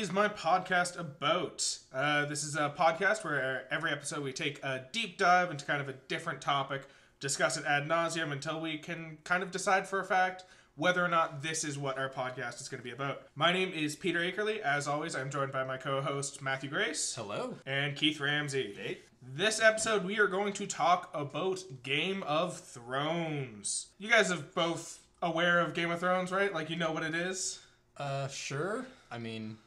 to What Is My Podcast About? Uh, this is a podcast where every episode we take a deep dive into kind of a different topic, discuss it ad nauseum until we can kind of decide for a fact whether or not this is what our podcast is going to be about. My name is Peter Akerley. As always, I'm joined by my co host Matthew Grace. Hello. And Keith Ramsey. Hey. This episode, we are going to talk about Game of Thrones. You guys are both aware of Game of Thrones, right? Like, you know what it is? Uh, sure. I mean,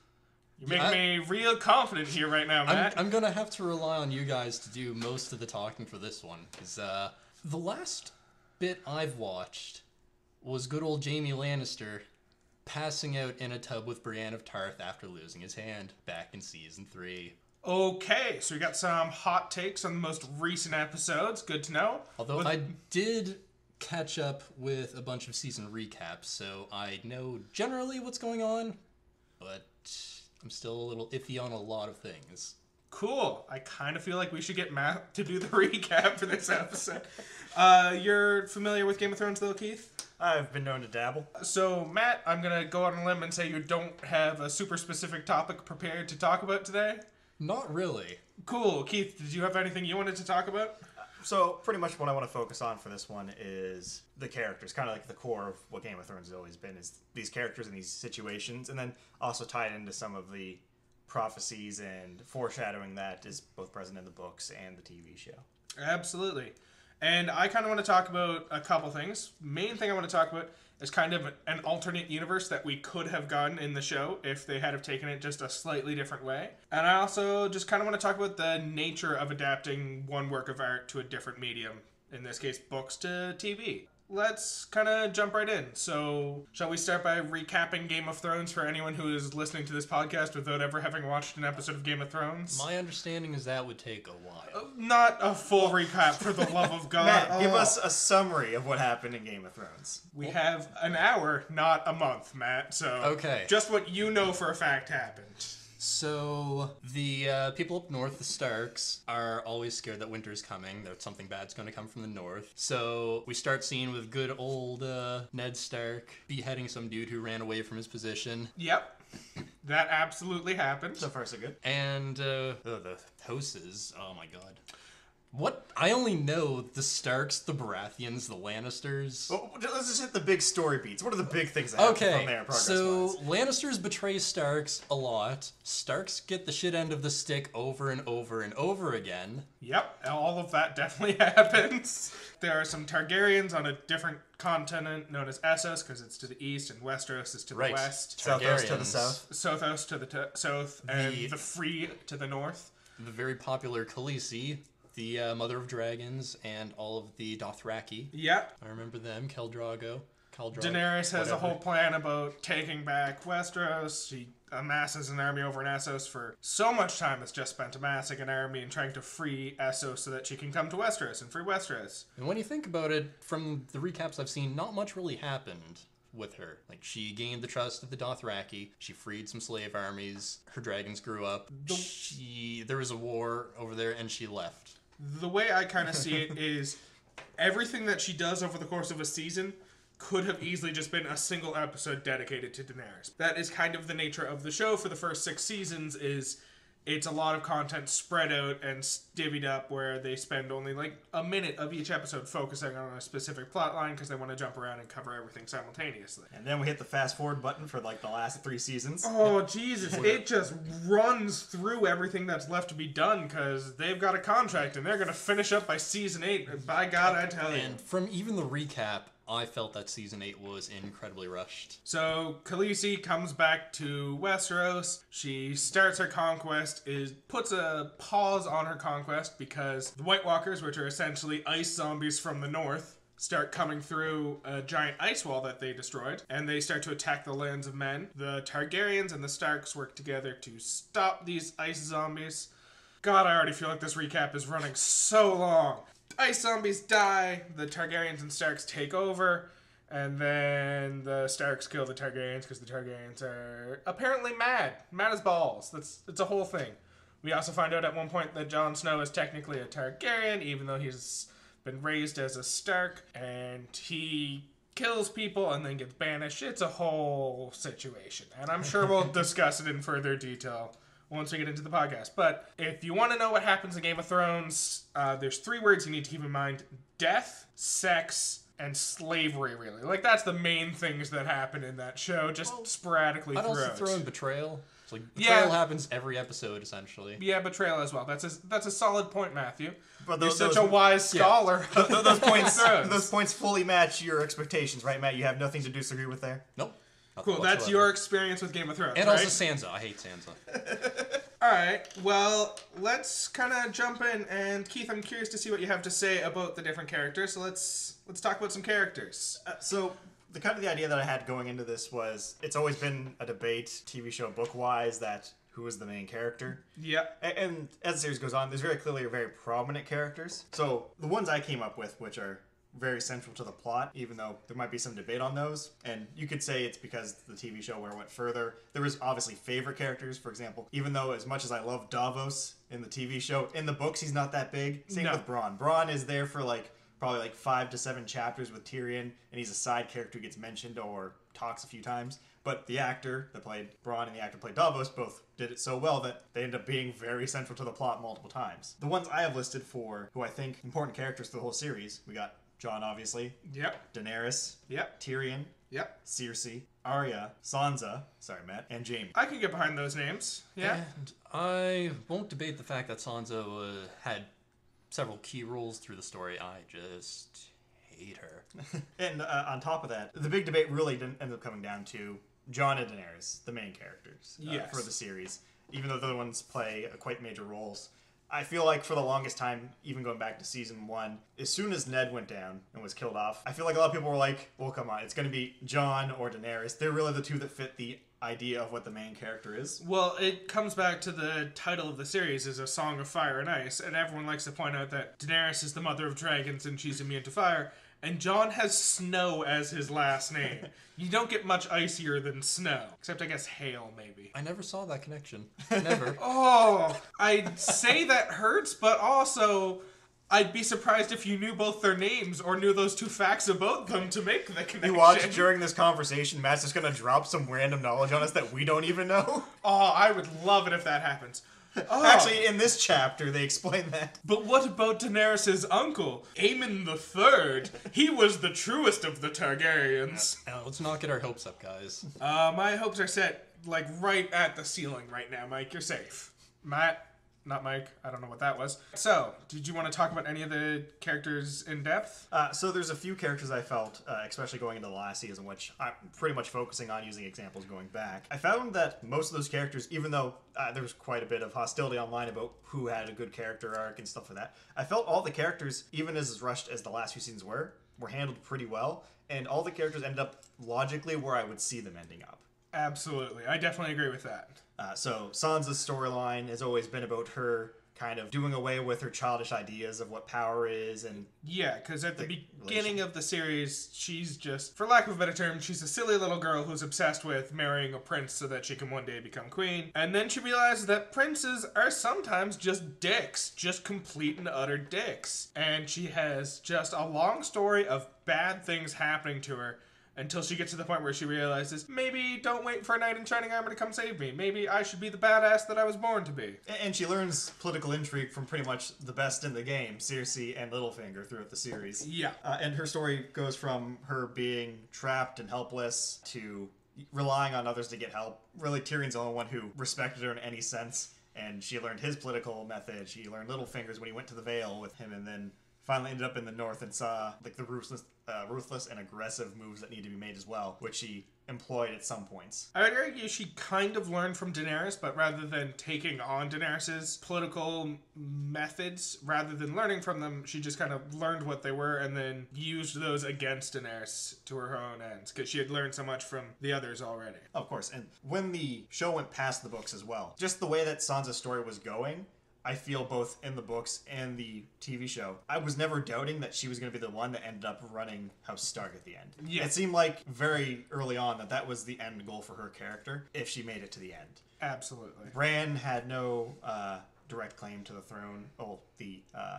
You're making I- me real confident here right now, I'm, Matt. I'm gonna have to rely on you guys to do most of the talking for this one, because uh, the last bit I've watched was good old Jaime Lannister passing out in a tub with Brienne of Tarth after losing his hand back in season three. Okay, so we got some hot takes on the most recent episodes. Good to know. Although What- I did catch up with a bunch of season recaps, so I know generally what's going on, but I'm still a little iffy on a lot of things. Cool. I kind of feel like we should get Matt to do the recap for this episode. Uh, you're familiar with Game of Thrones, though, Keith? I've been known to dabble. So, Matt, I'm gonna go on a limb and say you don't have a super specific topic prepared to talk about today. Not really. Cool. Keith, did you have anything you wanted to talk about? So, pretty much what I want to focus on for this one is the characters, kind of like the core of what Game of Thrones has always been, is these characters and these situations, and then also tie it into some of the prophecies and foreshadowing that is both present in the books and the TV show. Absolutely. And I kind of want to talk about a couple things. Main thing I want to talk about is kind of an alternate universe that we could have gotten in the show if they had have taken it just a slightly different way. And I also just kind of want to talk about the nature of adapting one work of art to a different medium, in this case books to TV. Let's kind of jump right in. So, shall we start by recapping Game of Thrones for anyone who is listening to this podcast without ever having watched an episode of Game of Thrones? My understanding is that would take a while. Uh, not a full recap, for the love of God. Matt, give Oh. us a summary of what happened in Game of Thrones. We have an hour, not a month, Matt. So Okay. just what you know for a fact happened. So the uh, people up north, the Starks, are always scared that winter's coming. That something bad's going to come from the north. So we start seeing with good old uh, Ned Stark beheading some dude who ran away from his position, Yep, that absolutely happened. So far, so good. and uh, oh, the houses. Oh my god. What I only know the Starks, the Baratheons, the Lannisters. Oh, well, let's just hit the big story beats. What are the big things that happen Okay, from there, progress so Lannisters betray Starks a lot. Starks get the shit end of the stick over and over and over again. Yep, all of that definitely happens. There are some Targaryens on a different continent known as Essos because it's to the east, and Westeros is to the Right. west. Southwest to the Targaryens. south. Sothos to the t- south, and The- the Free to the north. The very popular Khaleesi, the uh, mother of dragons, and all of the Dothraki. Yep, I remember them. Khal Drogo. Khal Drogo. Daenerys has a whole plan about taking back Westeros. She amasses an army over in Essos for so much time it's just spent amassing an army and trying to free Essos so that she can come to Westeros and free Westeros. And when you think about it, from the recaps I've seen, not much really happened with her. Like she gained the trust of the Dothraki. She freed some slave armies. Her dragons grew up. She there was a war over there, and she left. The way I kind of see it is everything that she does over the course of a season could have easily just been a single episode dedicated to Daenerys. That is kind of the nature of the show for the first 6 seasons is it's a lot of content spread out and divvied up where they spend only like a minute of each episode focusing on a specific plot line because they want to jump around and cover everything simultaneously. And then we hit the fast forward button for like the last three seasons. Oh Jesus! It just runs through everything that's left to be done because they've got a contract and they're gonna finish up by season eight. By God, I tell you. And from even the recap, I felt that season eight was incredibly rushed. So Khaleesi comes back to Westeros. She starts her conquest. Is puts a pause on her conquest because the White Walkers, which are essentially ice zombies from the north, start coming through a giant ice wall that they destroyed, and they start to attack the lands of men. The Targaryens and the Starks work together to stop these ice zombies. God, I already feel like this recap is running so long. Ice zombies die, the Targaryens and Starks take over, and then the Starks kill the Targaryens because the Targaryens are apparently mad. Mad as balls. That's it's a whole thing. We also find out at one point that Jon Snow is technically a Targaryen, even though he's been raised as a Stark, and he kills people and then gets banished. It's a whole situation. And I'm sure we'll discuss it in further detail once we get into the podcast. But if you want to know what happens in Game of Thrones, uh, there's three words you need to keep in mind death, sex, and slavery, really. Like, that's the main things that happen in that show, just sporadically I'd also throughout. throw in betrayal. It's like Yeah. betrayal happens every episode essentially. yeah, betrayal as well. That's a, that's a solid point, Matthew. But You're such those- a wise scholar. Th- those points, those points fully match your expectations, right, Matt? You have nothing to disagree with there. Nope. Nothing Cool. That's your experience with Game of Thrones, And right? also Sansa. I hate Sansa. All right. Well, let's kind of jump in, and Keith, I'm curious to see what you have to say about the different characters. So let's let's talk about some characters. Uh, so the kind of the idea that I had going into this was it's always been a debate, TV show book wise, that who is the main character. Yeah. A- And as the series goes on, there's very clearly very prominent characters. So the ones I came up with, which are very central to the plot, even though there might be some debate on those. And you could say it's because the TV show where it went further. There was obviously favorite characters, for example, even though as much as I love Davos in the TV show, in the books he's not that big. Same No. with Bronn. Bronn is there for like probably like five to seven chapters with Tyrion, and he's a side character who gets mentioned or talks a few times. But the actor that played Bronn and the actor that played Davos both did it so well that they end up being very central to the plot multiple times. The ones I have listed for who I think important characters to the whole series, we got Jon obviously, Yep. Daenerys, Yep. Tyrion, Yep. Cersei, Arya, Sansa, sorry Matt, and Jaime. I can get behind those names. Yeah. And I won't debate the fact that Sansa uh, had several key roles through the story. I just hate her. And uh, on top of that, the big debate really didn't end up coming down to Jon and Daenerys, the main characters uh, Yes. for the series, even though the other ones play uh, quite major roles. I feel like for the longest time, even going back to season one, as soon as Ned went down and was killed off, I feel like a lot of people were like, well, come on, it's going to be Jon or Daenerys. They're really the two that fit the idea of what the main character is. Well, it comes back to the title of the series is A Song of Fire and Ice, and everyone likes to point out that Daenerys is the mother of dragons and she's immune to fire, and Jon has snow as his last name. you don't get much icier than snow, except I guess hail maybe. I never saw that connection. Never. Oh, I'd say that hurts, but also I'd be surprised if you knew both their names or knew those two facts about them to make the connection. You watch during this conversation, Matt's just going to drop some random knowledge on us that we don't even know. Oh, I would love it if that happens. Oh, Actually, in this chapter, they explain that. But what about Daenerys' uncle, Aemon the Third? He was the truest of the Targaryens. Uh, let's not get our hopes up, guys. Uh, my hopes are set like right at the ceiling right now, Mike. You're safe. Matt, not Mike. I don't know what that was. So, did you want to talk about any of the characters in depth? Uh, so there's a few characters I felt, uh, especially going into the last season, which I'm pretty much focusing on using examples going back. I found that most of those characters, even though uh, there was quite a bit of hostility online about who had a good character arc and stuff like that, I felt all the characters, even as rushed as the last few seasons were, were handled pretty well, and all the characters ended up logically where I would see them ending up. Absolutely. I definitely agree with that. Uh, so Sansa's storyline has always been about her kind of doing away with her childish ideas of what power is and Yeah, because at the, The beginning of the series, she's just, for lack of a better term, she's a silly little girl who's obsessed with marrying a prince so that she can one day become queen. And then she realizes that princes are sometimes just dicks, just complete and utter dicks. And she has just a long story of bad things happening to her. Until she gets to the point where she realizes, maybe don't wait for a knight in shining armor to come save me. Maybe I should be the badass that I was born to be. And she learns political intrigue from pretty much the best in the game, Cersei and Littlefinger, throughout the series. Yeah. Uh, and her story goes from her being trapped and helpless to relying on others to get help. Really, Tyrion's the only one who respected her in any sense, and she learned his political method. She learned Littlefinger's when he went to the Vale with him, and then finally ended up in the North and saw like the ruthless, uh, ruthless and aggressive moves that need to be made as well, which she employed at some points. I would argue she kind of learned from Daenerys, but rather than taking on Daenerys' political methods, rather than learning from them, she just kind of learned what they were and then used those against Daenerys to her own ends because she had learned so much from the others already. Of course, and when the show went past the books as well, just the way that Sansa's story was going, I feel both in the books and the TV show, I was never doubting that she was going to be the one that ended up running House Stark at the end. Yeah. It seemed like very early on that that was the end goal for her character if she made it to the end. Absolutely. Bran had no uh, direct claim to the throne, oh, the uh,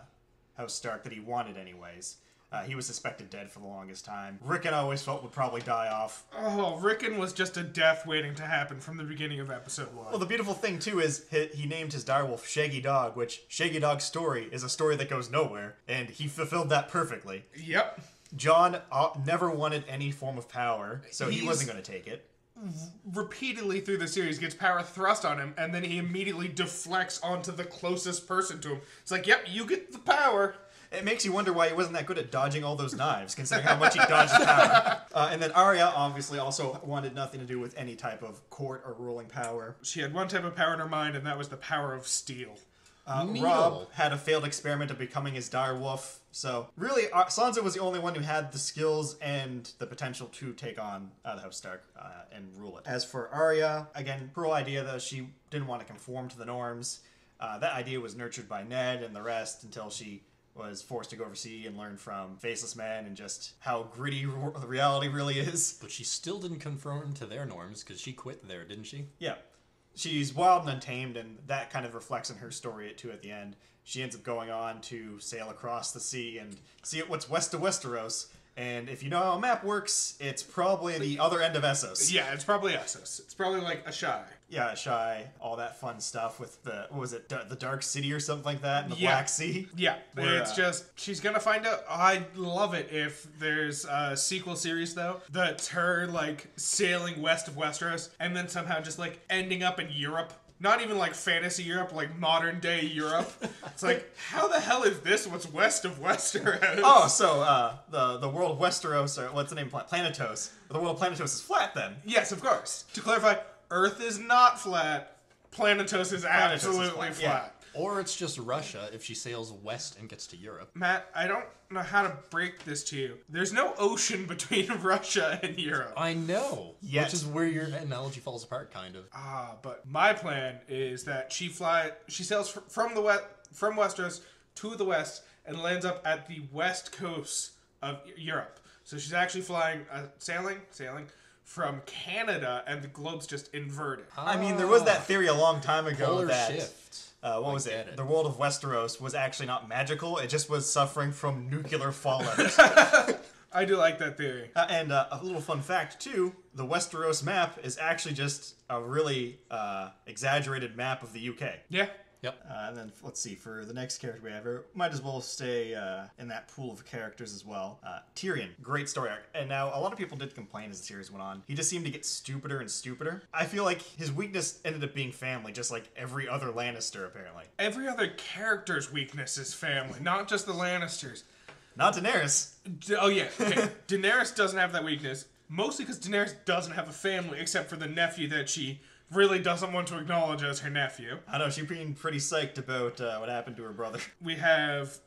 House Stark that he wanted, anyways. Uh, he was suspected dead for the longest time. Rickon I always felt would probably die off. Oh, Rickon was just a death waiting to happen from the beginning of episode one. Well, the beautiful thing too is he, he named his direwolf Shaggy Dog, which Shaggy Dog's story is a story that goes nowhere, and he fulfilled that perfectly. yep. Jon uh, never wanted any form of power, so he He's- wasn't going to take it. Repeatedly through the series, gets power thrust on him, and then he immediately deflects onto the closest person to him. It's like, yep, you get the power. It makes you wonder why he wasn't that good at dodging all those knives, considering how much he dodged power. Uh, and then Arya obviously also wanted nothing to do with any type of court or ruling power. She had one type of power in her mind, and that was the power of steel. Uh, Robb had a failed experiment of becoming his dire wolf. So really, uh, Sansa was the only one who had the skills and the potential to take on uh, the House Stark uh, and rule it. As for Arya, again, her whole idea that she didn't want to conform to the norms. Uh, that idea was nurtured by Ned and the rest until she was forced to go overseas and learn from Faceless Men and just how gritty r- reality really is. But she still didn't conform to their norms because she quit there, didn't she? Yeah. She's wild and untamed, and that kind of reflects in her story too at the end. She ends up going on to sail across the sea and see what's west of Westeros. And if you know how a map works, it's probably the other end of Essos. Yeah, it's probably Essos. It's probably like Asshai. Yeah, Shy, all that fun stuff with the, what was it, D- the Dark City or something like that, in the Yeah. Black Sea. Yeah, Where, it's uh, just she's gonna find out. I'd love it if there's a sequel series though that's her like sailing west of Westeros and then somehow just like ending up in Europe. Not even like fantasy Europe, like modern day Europe. it's like how the hell is this? What's west of Westeros? Oh, so uh, the the world of Westeros, or what's the name? Planetos. The world Planetos is flat then. yes, of course. To clarify, Earth is not flat. Planetos is absolutely flat, flat. Yeah. Or it's just Russia if she sails west and gets to Europe. Matt, I don't know how to break this to you. There's no ocean between Russia and Europe. I know. Yet. Which is where your analogy falls apart, kind of. Ah, but my plan is that she fly, she sails fr- from the west, from Westeros to the west, and lands up at the west coast of Europe. So she's actually flying, uh, sailing, sailing from Canada, and the globe's just inverted. I mean, there was that theory a long time ago Polar that shift. Uh, what I was get it? it. The world of Westeros was actually not magical; it just was suffering from nuclear fallout. I do like that theory. Uh, and uh, a little fun fact too: the Westeros map is actually just a really uh, exaggerated map of the UK. Yeah. Yep. Uh, and then let's see for the next character we have here, might as well stay uh, in that pool of characters as well. Uh, Tyrion, great story arc. And now a lot of people did complain as the series went on. He just seemed to get stupider and stupider. I feel like his weakness ended up being family, just like every other Lannister apparently. Every other character's weakness is family, not just the Lannisters. Not Daenerys. D- oh yeah, okay. Daenerys doesn't have that weakness, mostly because Daenerys doesn't have a family except for the nephew that she really doesn't want to acknowledge as her nephew. I know she's being pretty psyched about uh, what happened to her brother. We have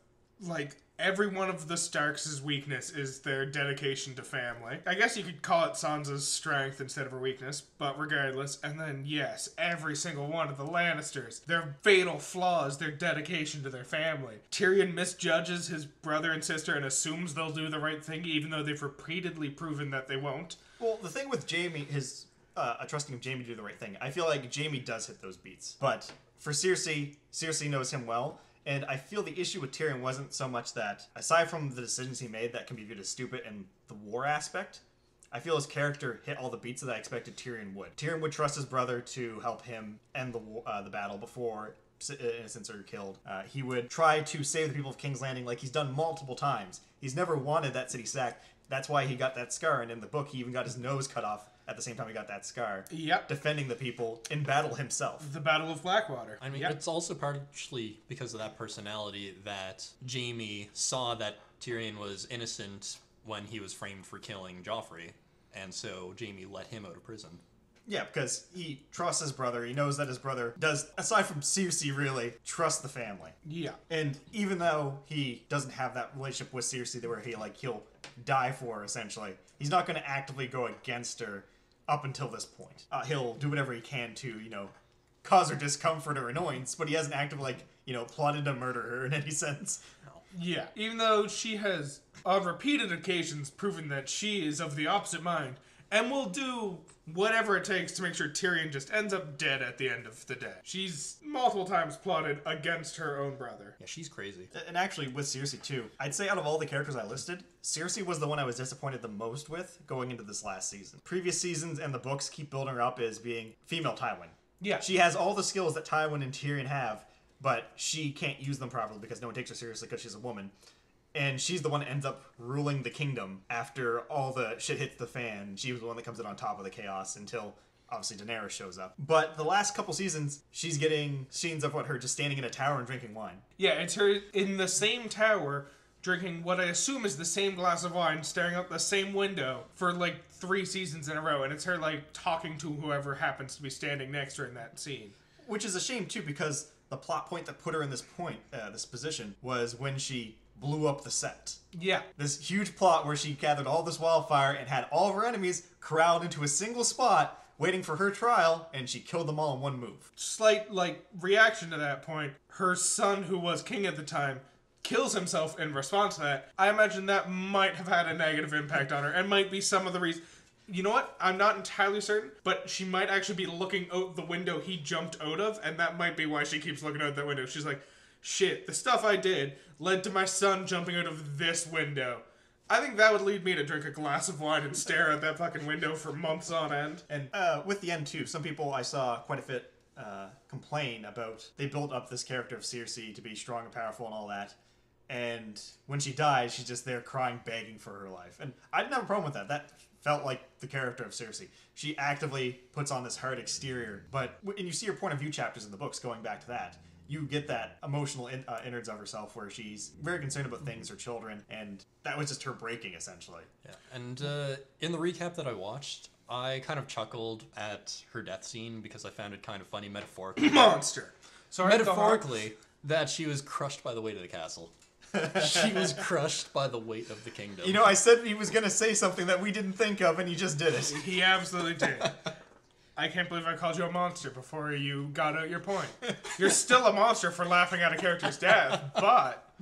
like every one of the Starks' weakness is their dedication to family. I guess you could call it Sansa's strength instead of her weakness, but regardless. And then yes, every single one of the Lannisters, their fatal flaw is their dedication to their family. Tyrion misjudges his brother and sister and assumes they'll do the right thing, even though they've repeatedly proven that they won't. Well, the thing with Jaime, his uh, trusting of Jaime to do the right thing, I feel like Jaime does hit those beats. But for Cersei, Cersei knows him well, and I feel the issue with Tyrion wasn't so much that, aside from the decisions he made that can be viewed as stupid and the war aspect, I feel his character hit all the beats that I expected Tyrion would. Tyrion would trust his brother to help him end the war, uh, the battle before uh, innocents are killed. Uh, he would try to save the people of King's Landing like he's done multiple times. He's never wanted that city sacked. That's why he got that scar, and in the book, he even got his nose cut off at the same time he got that scar. Yep. Defending the people in battle himself. The Battle of Blackwater. I mean, Yep. it's also partially because of that personality that Jaime saw that Tyrion was innocent when he was framed for killing Joffrey, and so Jaime let him out of prison. Yeah, because he trusts his brother. He knows that his brother does, aside from Cersei, really trust the family. yeah. And even though he doesn't have that relationship with Cersei, where he like he'll die for her essentially, he's not going to actively go against her up until this point. Uh, he'll do whatever he can to you know cause her discomfort or annoyance, but he hasn't actively like you know plotted to murder her in any sense. Yeah, even though she has on repeated occasions proven that she is of the opposite mind and will do whatever it takes to make sure Tyrion just ends up dead at the end of the day. She's multiple times plotted against her own brother. Yeah, she's crazy. And actually, with Cersei too, I'd say out of all the characters I listed, Cersei was the one I was disappointed the most with going into this last season. Previous seasons and the books keep building her up as being female Tywin. Yeah. She has all the skills that Tywin and Tyrion have, but she can't use them properly because no one takes her seriously because she's a woman. And she's the one that ends up ruling the kingdom after all the shit hits the fan. She was the one that comes in on top of the chaos until obviously Daenerys shows up. But the last couple seasons, she's getting scenes of what her just standing in a tower and drinking wine. Yeah, it's her in the same tower drinking what I assume is the same glass of wine, staring out the same window for like three seasons in a row, and it's her like talking to whoever happens to be standing next to her in that scene. Which is a shame too, because the plot point that put her in this point, uh, this position, was when she blew up the Sept. Yeah. This huge plot where she gathered all this wildfire and had all of her enemies corralled into a single spot, waiting for her trial, and she killed them all in one move. Slight like reaction to that point. Her son, who was king at the time, kills himself in response to that. I imagine that might have had a negative impact on her, and might be some of the reason. You know what? I'm not entirely certain, but she might actually be looking out the window he jumped out of, and that might be why she keeps looking out that window. She's like, shit, the stuff I did led to my son jumping out of this window. I think that would lead me to drink a glass of wine and stare at that fucking window for months on end. And uh, with the end too, some people I saw quite a bit uh, complain about they built up this character of Cersei to be strong and powerful and all that. And when she dies, she's just there crying, begging for her life. And I didn't have a problem with that. That felt like the character of Cersei. She actively puts on this hard exterior, but and you see her point of view chapters in the books going back to that. You get that emotional in, uh, innards of herself where she's very concerned about things, her children, and that was just her breaking essentially. Yeah, and uh, in the recap that I watched, I kind of chuckled at her death scene because I found it kind of funny metaphorically. Monster. Sorry, metaphorically, that she was crushed by the weight of the castle. she was crushed by the weight of the kingdom. You know, I said he was gonna say something that we didn't think of, and he just did it. He absolutely did. I can't believe I called you a monster before you got out your point. You're still a monster for laughing at a character's death, but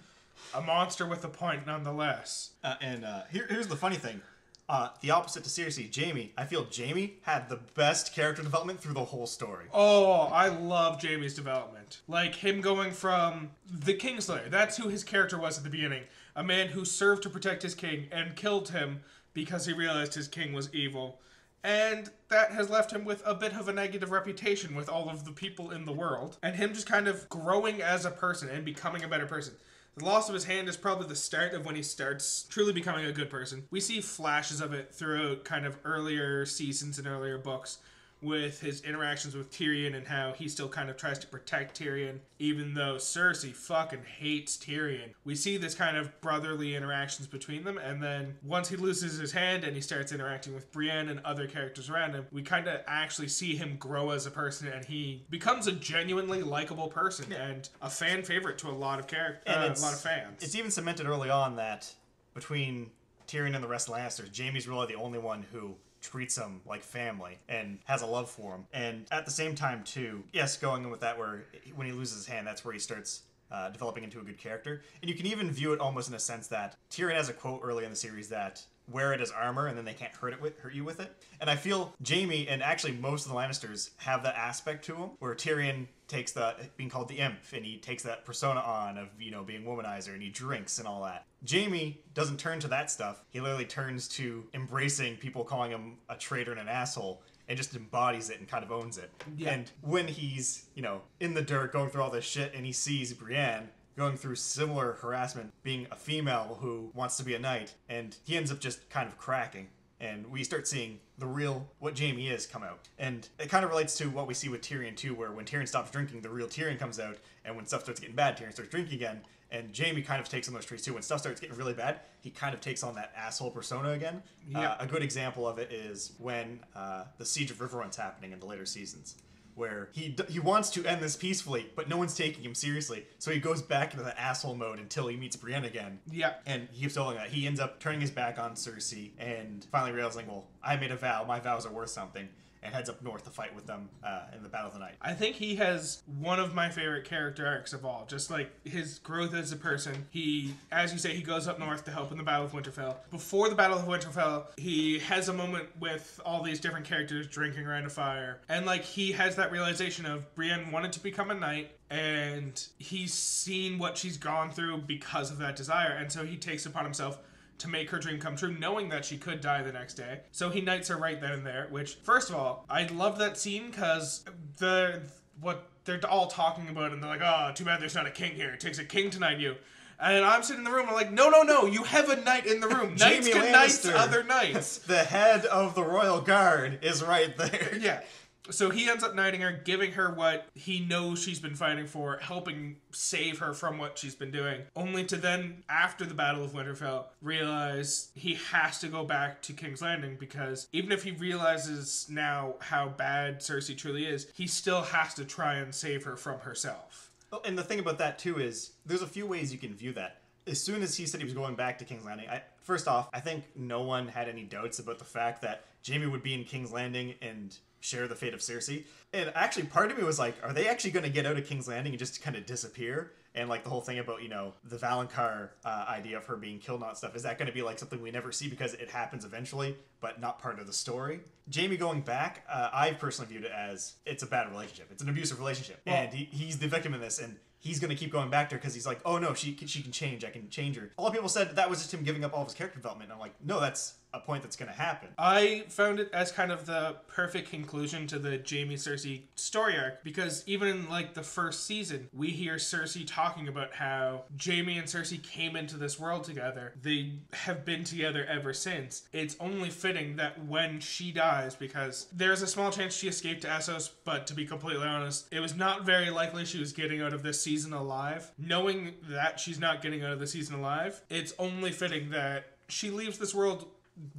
a monster with a point nonetheless. Uh, and uh, here, here's the funny thing. Uh, the opposite to Cersei, Jaime. I feel Jaime had the best character development through the whole story. Oh, I love Jaime's development. Like him going from the Kingslayer, that's who his character was at the beginning. A man who served to protect his king and killed him because he realized his king was evil. And that has left him with a bit of a negative reputation with all of the people in the world. And him just kind of growing as a person and becoming a better person. The loss of his hand is probably the start of when he starts truly becoming a good person. We see flashes of it throughout kind of earlier seasons and earlier books with his interactions with Tyrion and how he still kind of tries to protect Tyrion, even though Cersei fucking hates Tyrion. We see this kind of brotherly interactions between them, and then once he loses his hand and he starts interacting with Brienne and other characters around him, we kind of actually see him grow as a person, and he becomes a genuinely likable person and a fan favorite to a lot of characters, And uh, a lot of fans. It's even cemented early on that between Tyrion and the rest of the Lannisters, Jaime's really the only one who treats him like family and has a love for him. And at the same time, too, yes, going in with that, where when he loses his hand, that's where he starts. Uh, developing into a good character, and you can even view it almost in a sense that Tyrion has a quote early in the series that wear it as armor, and then they can't hurt it with hurt you with it. And I feel Jaime and actually most of the Lannisters have that aspect to them where Tyrion takes the being called the imp, and he takes that persona on of you know being womanizer, and he drinks and all that. Jaime doesn't turn to that stuff. He literally turns to embracing people calling him a traitor and an asshole. And just embodies it and kind of owns it. Yeah. And when he's, you know, in the dirt going through all this shit and he sees Brienne going through similar harassment, being a female who wants to be a knight, and he ends up just kind of cracking. And we start seeing the real what Jaime is come out. And it kind of relates to what we see with Tyrion too, where when Tyrion stops drinking, the real Tyrion comes out, and when stuff starts getting bad, Tyrion starts drinking again. And Jaime kind of takes on those traits too. When stuff starts getting really bad, he kind of takes on that asshole persona again. Yeah. Uh, a good example of it is when uh, the Siege of Riverrun's happening in the later seasons where he d- he wants to end this peacefully, but no one's taking him seriously. So he goes back into the asshole mode until he meets Brienne again. Yeah. And he keeps telling that he ends up turning his back on Cersei and finally realizing, well, I made a vow. My vows are worth something. And heads up north to fight with them uh, in the Battle of the Night. I think he has one of my favorite character arcs of all. Just like his growth as a person. He, as you say, he goes up north to help in the Battle of Winterfell. Before the Battle of Winterfell, he has a moment with all these different characters drinking around a fire. And like he has that realization of Brienne wanted to become a knight and he's seen what she's gone through because of that desire. And so he takes upon himself to make her dream come true, knowing that she could die the next day. So he knights her right then and there. Which, first of all, I love that scene because the what they're all talking about, and they're like, "Oh, too bad there's not a king here. It takes a king to knight you." And I'm sitting in the room. I'm like, "No, no, no! You have a knight in the room. Knights can other knights." the head of the royal guard is right there. Yeah. So he ends up knighting her, giving her what he knows she's been fighting for, helping save her from what she's been doing, only to then, after the Battle of Winterfell, realize he has to go back to King's Landing because even if he realizes now how bad Cersei truly is, he still has to try and save her from herself. Oh, and the thing about that too is there's a few ways you can view that. As soon as he said he was going back to King's Landing, I, first off, I think no one had any doubts about the fact that Jaime would be in King's Landing and share the fate of Cersei. And actually, part of me was like, are they actually going to get out of King's Landing and just kind of disappear? And like the whole thing about you know the Valonqar uh, idea of her being killed and all that stuff is that going to be like something we never see because it happens eventually, but not part of the story. Jaime going back, uh, I personally viewed it as it's a bad relationship. It's an abusive relationship, and he, he's the victim in this, and he's going to keep going back to her because he's like, oh no, she can- she can change. I can change her. A lot of people said that was just him giving up all of his character development. And I'm like, no, that's a point that's going to happen. I found it as kind of the perfect conclusion to the Jaime Cersei story arc because even in like the first season, we hear Cersei talking about how Jaime and Cersei came into this world together. They have been together ever since. It's only fitting that when she dies, because there's a small chance she escaped to Essos, but to be completely honest, it was not very likely she was getting out of this season alive. Knowing that she's not getting out of the season alive, it's only fitting that she leaves this world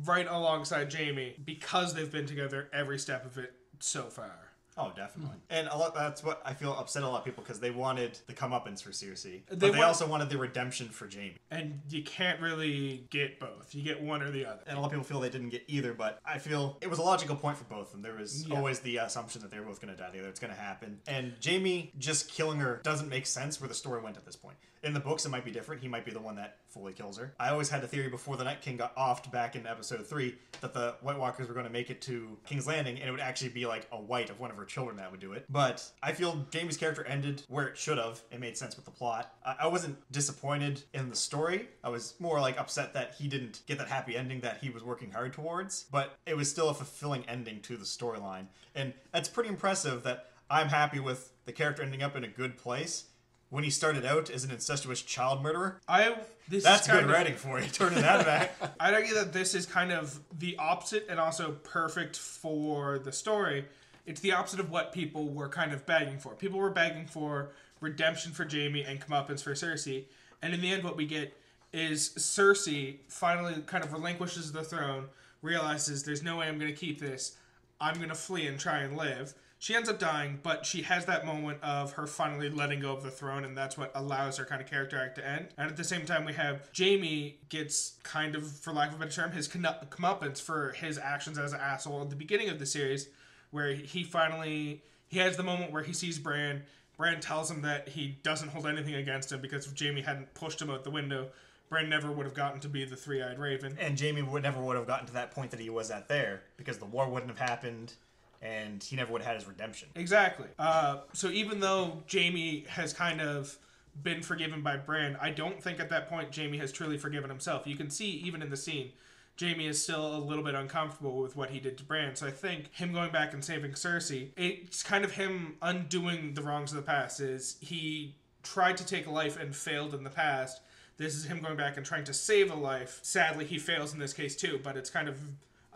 right alongside Jaime because they've been together every step of it so far. Oh, definitely. Mm-hmm. And a lot that's what I feel upset a lot of people because they wanted the comeuppance for Cersei, but They they, want- also wanted the redemption for Jaime. And you can't really get both. You get one or the other. And a lot of people feel they didn't get either, but I feel it was a logical point for both of them. There was Yeah. always the assumption that they were both going to die together. It's going to happen. And Jaime just killing her doesn't make sense where the story went at this point. In the books, it might be different. He might be the one that fully kills her. I always had the theory before the Night King got offed back in episode three that the White Walkers were going to make it to King's Landing and it would actually be like a white of one of her children that would do it. But I feel Jaime's character ended where it should have. It made sense with the plot. I, I wasn't disappointed in the story. I was more like upset that he didn't get that happy ending that he was working hard towards. But it was still a fulfilling ending to the storyline. And that's pretty impressive that I'm happy with the character ending up in a good place. When he started out as an incestuous child murderer, I this that's is good of, writing for you. Turning that back. I'd argue that this is kind of the opposite and also perfect for the story. It's the opposite of what people were kind of begging for. People were begging for redemption for Jaime and comeuppance for Cersei. And in the end, what we get is Cersei finally kind of relinquishes the throne, realizes there's no way I'm going to keep this. I'm going to flee and try and live. She ends up dying, but she has that moment of her finally letting go of the throne, and that's what allows her kind of character arc to end. And at the same time, we have Jaime gets kind of, for lack of a better term, his comeuppance for his actions as an asshole at the beginning of the series, where he finally he has the moment where he sees Bran. Bran tells him that he doesn't hold anything against him because if Jaime hadn't pushed him out the window, Bran never would have gotten to be the three-eyed raven. and Jaime would never would have gotten to that point that he was at there because the war wouldn't have happened, and he never would have had his redemption. Exactly. Uh, so even though Jaime has kind of been forgiven by Bran, I don't think at that point Jaime has truly forgiven himself. You can see even in the scene, Jaime is still a little bit uncomfortable with what he did to Bran. So I think him going back and saving Cersei, it's kind of him undoing the wrongs of the past. Is he tried to take a life and failed in the past? This is him going back and trying to save a life. Sadly, he fails in this case too, but it's kind of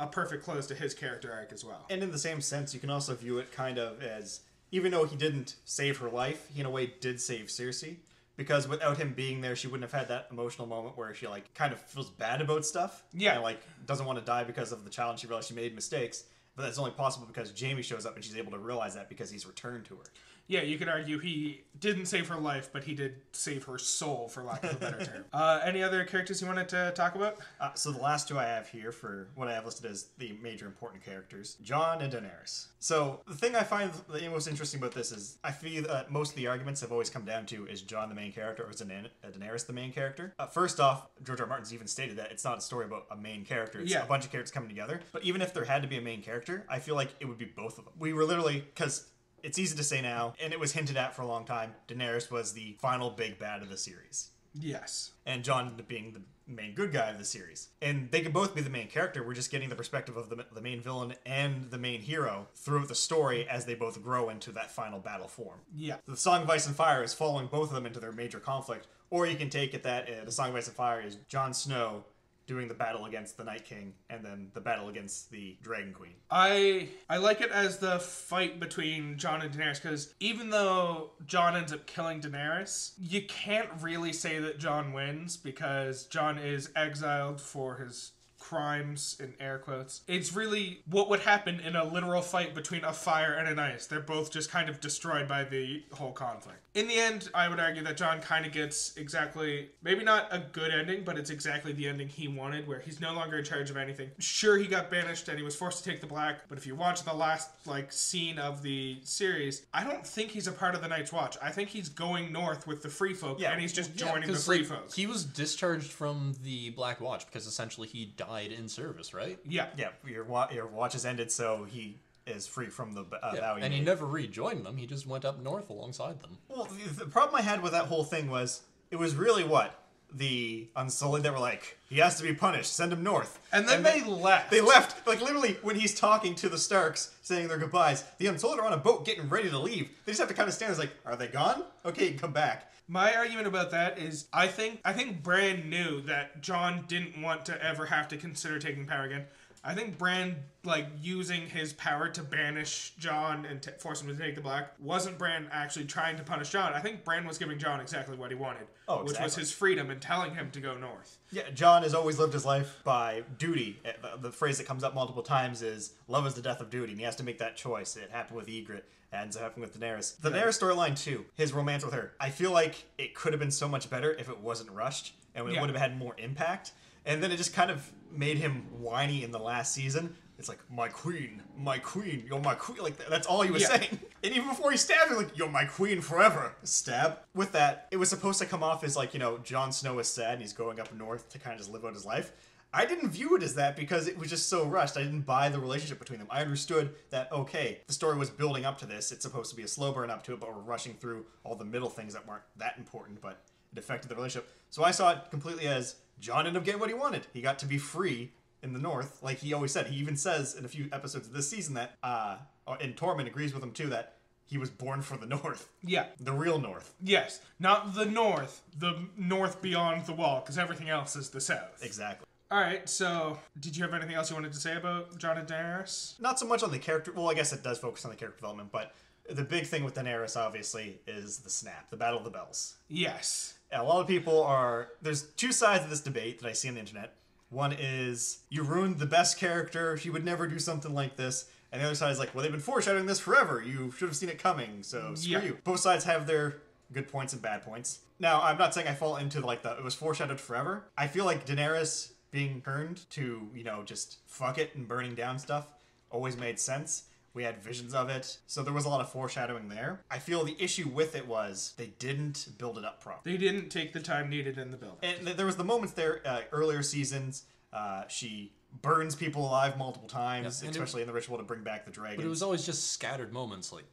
a perfect close to his character arc as well. And in the same sense, you can also view it kind of as even though he didn't save her life, he in a way did save Cersei. Because without him being there, she wouldn't have had that emotional moment where she like kind of feels bad about stuff. Yeah. And like doesn't want to die because of the child and she realized she made mistakes. But that's only possible because Jaime shows up and she's able to realize that because he's returned to her. Yeah, you could argue he didn't save her life, but he did save her soul, for lack of a better term. Uh, any other characters you wanted to talk about? Uh, so the last two I have here for what I have listed as the major important characters, Jon and Daenerys. So the thing I find the most interesting about this is I feel that most of the arguments have always come down to is Jon the main character or is uh, Daenerys the main character? Uh, first off, George R. R. Martin's even stated that it's not a story about a main character. It's Yeah. a bunch of characters coming together. But even if there had to be a main character, I feel like it would be both of them. We were literally because it's easy to say now, and it was hinted at for a long time. Daenerys was the final big bad of the series Yes. and Jon ended up being the main good guy of the series. And they could both be the main character. We're just getting the perspective of the, the main villain and the main hero throughout the story as they both grow into that final battle form. Yeah. The Song of Ice and Fire is following both of them into their major conflict. Or you can take it that uh, the Song of Ice and Fire is Jon Snow doing the battle against the Night King and then the battle against the Dragon Queen. I I like it as the fight between Jon and Daenerys because even though Jon ends up killing Daenerys, you can't really say that Jon wins because Jon is exiled for his crimes in air quotes. It's really what would happen in a literal fight between a fire and an ice. They're both just kind of destroyed by the whole conflict. In the end, I would argue that Jon kind of gets exactly maybe not a good ending, but it's exactly the ending he wanted where he's no longer in charge of anything. Sure he got banished and he was forced to take the black, but if you watch the last like scene of the series, I don't think he's a part of the Night's Watch. I think he's going north with the free folk Yeah, and he's just Yeah, joining the 'cause, free like, folks. He was discharged from the Black Watch because essentially he died in service, right? yeah. Yeah, your, wa- your watch is ended, so he is free from the uh, vow he and he never rejoined them. He just went up north alongside them. Well, the, the problem I had with that whole thing was it was really what the Unsullied that were like, he has to be punished. Send him north. And then they left. They left. Like literally, when he's talking to the Starks, saying their goodbyes, the Unsullied are on a boat getting ready to leave. They just have to kind of stand. there, like, are they gone? Okay, come back. My argument about that is I think I think Bran knew that Jon didn't want to ever have to consider taking power again. I think Bran like using his power to banish Jon and t- force him to take the black wasn't Bran actually trying to punish Jon. I think Bran was giving Jon exactly what he wanted, Oh, which was his freedom and telling him to go north. Yeah, Jon has always lived his life by duty. Uh, The, phrase that comes up multiple times is "love is the death of duty," and he has to make that choice. It happened with Ygritte and it's happened with Daenerys. The Daenerys storyline too, his romance with her. I feel like it could have been so much better if it wasn't rushed, and it Yeah. would have had more impact. And then it just kind of made him whiny in the last season. It's like my queen, my queen, you're my queen. Like that's all he was Yeah. saying. And even before he stabbed her, like you're my queen forever. Stab. With that, it was supposed to come off as like you know Jon Snow is sad and he's going up north to kind of just live out his life. I didn't view it as that because it was just so rushed. I didn't buy the relationship between them. I understood that okay, the story was building up to this. It's supposed to be a slow burn up to it, but we're rushing through all the middle things that weren't that important, but it affected the relationship. So I saw it completely as Jon ended up getting what he wanted. He got to be free in the North, like he always said. He even says in a few episodes of this season that, uh, and Tormund agrees with him too, that he was born for the North, Yeah. the real North. Yes, not the north, the north beyond the wall, because everything else is the south. Exactly. All right. So, did you have anything else you wanted to say about Jon and Daenerys? Not so much on the character. Well, I guess it does focus on the character development, but the big thing with Daenerys, obviously, is the snap, the Battle of the Bells. Yes. A lot of people are there's two sides of this debate that I see on the internet. One is you ruined the best character, she would never do something like this. And the other side is like, well, they've been foreshadowing this forever. You should have seen it coming, so screw Yeah. you. Both sides have their good points and bad points. Now, I'm not saying I fall into like the it was foreshadowed forever. I feel like Daenerys being turned to, you know, just fuck it and burning down stuff always made sense. We had visions of it, so there was a lot of foreshadowing there. I feel the issue with it was they didn't build it up properly. They didn't take the time needed in the build. And there was the moments there uh, earlier seasons. Uh, she burns people alive multiple times, Yeah, and it- especially in the ritual to bring back the dragon. But it was always just scattered moments, like,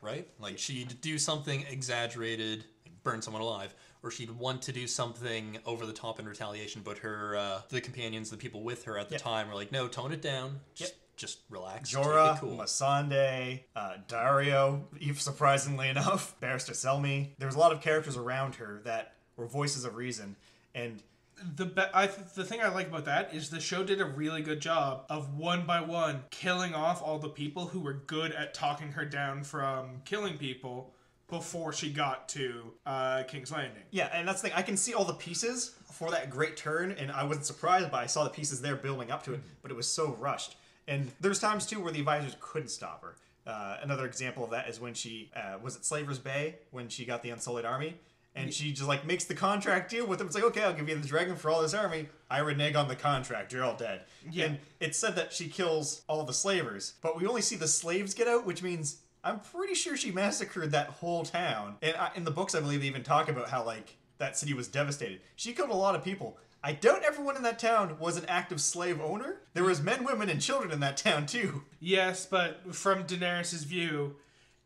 right? Like she'd do something exaggerated, like burn someone alive, or she'd want to do something over the top in retaliation, but her uh, the companions, the people with her at the Yeah. time, were like, "No, tone it down. Just, Yep. Just relax. take Jorah, cool." Missandei, uh, Daario, Eve, surprisingly enough, Barristan Selmy. There was a lot of characters around her that were voices of reason, and the be- I th- the thing I like about that is the show did a really good job of one by one killing off all the people who were good at talking her down from killing people before she got to uh, King's Landing. Yeah, and that's the thing. I can see all the pieces for that great turn, and I wasn't surprised by. I saw the pieces there building up to it, but it was so rushed. And there's times too where the advisors couldn't stop her. Uh, another example of that is when she uh, was at Slaver's Bay when she got the Unsullied Army, and she just like makes the contract deal with them. It's like, okay, I'll give you the dragon for all this army. I renege on the contract. You're all dead. Yeah. And it's said that she kills all the slavers, but we only see the slaves get out, which means I'm pretty sure she massacred that whole town. And I, in the books, I believe they even talk about how like that city was devastated. She killed a lot of people. I doubt everyone in that town was an active slave owner. There was men, women, and children in that town too. Yes, but from Daenerys's view,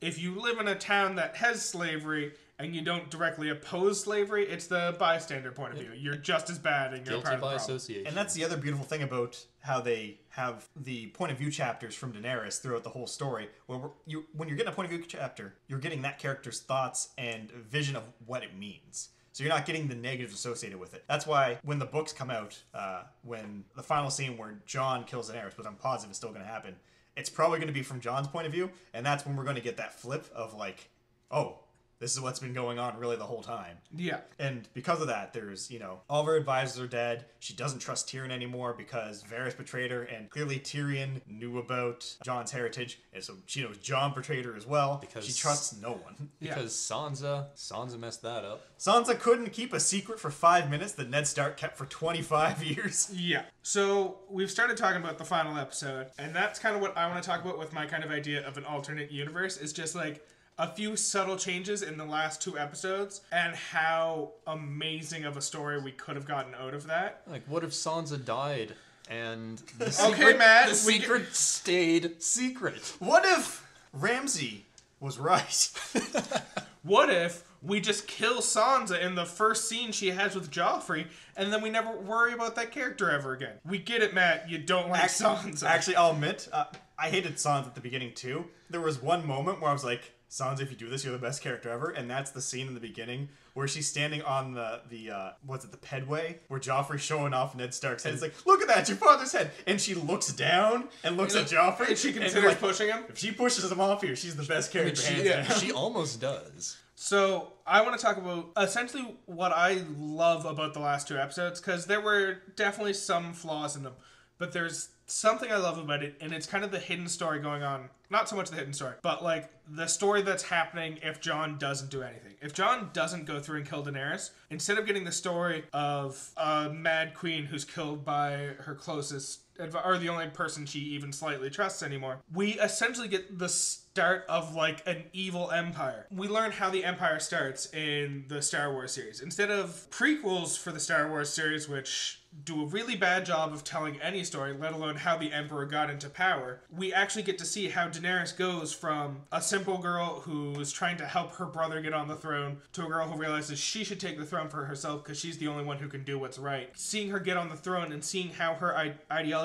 if you live in a town that has slavery and you don't directly oppose slavery, it's the bystander point of view. You're just as bad and you're Guilty part of the by problem. association. And that's the other beautiful thing about how they have the point of view chapters from Daenerys throughout the whole story. Where we're, you, when you're getting a point of view chapter, you're getting that character's thoughts and vision of what it means. So you're not getting the negatives associated with it. That's why when the books come out, uh, when the final scene where Jon kills Daenerys, which I'm positive is still going to happen, it's probably going to be from Jon's point of view, and that's when we're going to get that flip of like, oh, this is what's been going on really the whole time. Yeah. And because of that, there's, you know, all of her advisors are dead. She doesn't trust Tyrion anymore because Varys betrayed her, and clearly Tyrion knew about Jon's heritage, and so she knows Jon betrayed her as well. Because- she trusts no one. Yeah. because Sansa, Sansa messed that up. Sansa couldn't keep a secret for five minutes that Ned Stark kept for 25 years. Yeah. So we've started talking about the final episode, and that's kind of what I want to talk about with my kind of idea of an alternate universe. Is just like a few subtle changes in the last two episodes, and how amazing of a story we could have gotten out of that. Like, what if Sansa died and the Okay, Matt, the we get- secret stayed secret? What if Ramsay was right? What if we just kill Sansa in the first scene she has with Joffrey, and then we never worry about that character ever again? We get it, Matt. You don't like Sansa. Actually, I'll admit, uh, I hated Sansa at the beginning too. There was one moment where I was like, Sansa, if you do this, you're the best character ever. And that's the scene in the beginning where she's standing on the, the uh, what's it, the pedway, where Joffrey's showing off Ned Stark's head. It's like, look at that, your father's head. And she looks down and looks at Joffrey. and she and considers like, pushing him. If she pushes him off here, she's the best character. She, hands down. she almost does. So I want to talk about essentially what I love about the last two episodes because there were definitely some flaws in them, but there's something I love about it, and it's kind of the hidden story going on. Not so much the hidden story, but like the story that's happening if Jon doesn't do anything. If Jon doesn't go through and kill Daenerys, instead of getting the story of a mad queen who's killed by her closest adv- or the only person she even slightly trusts anymore, we essentially get the start of like an evil empire. We learn how the empire starts in the Star Wars series. Instead of prequels for the Star Wars series, which do a really bad job of telling any story, let alone how the Emperor got into power, we actually get to see how Daenerys goes from a simple girl who's trying to help her brother get on the throne to a girl who realizes she should take the throne for herself because she's the only one who can do what's right. Seeing her get on the throne and seeing how her I-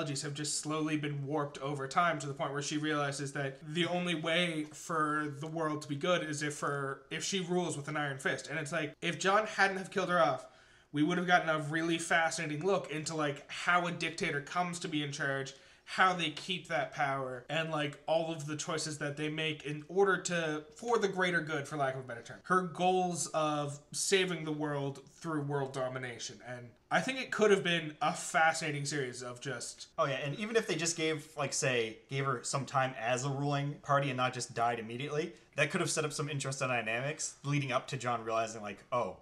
ideologies have just slowly been warped over time to the point where she realizes that the only way for the world to be good is if her if she rules with an iron fist. And it's like if Jon hadn't have killed her off, we would have gotten a really fascinating look into like how a dictator comes to be in charge how they keep that power and like all of the choices that they make in order to for the greater good for lack of a better term her goals of saving the world through world domination and i think it could have been a fascinating series of just Oh yeah, and even if they just gave, like, say, gave her some time as a ruling party and not just died immediately, that could have set up some interesting dynamics leading up to Jon realizing, like, oh,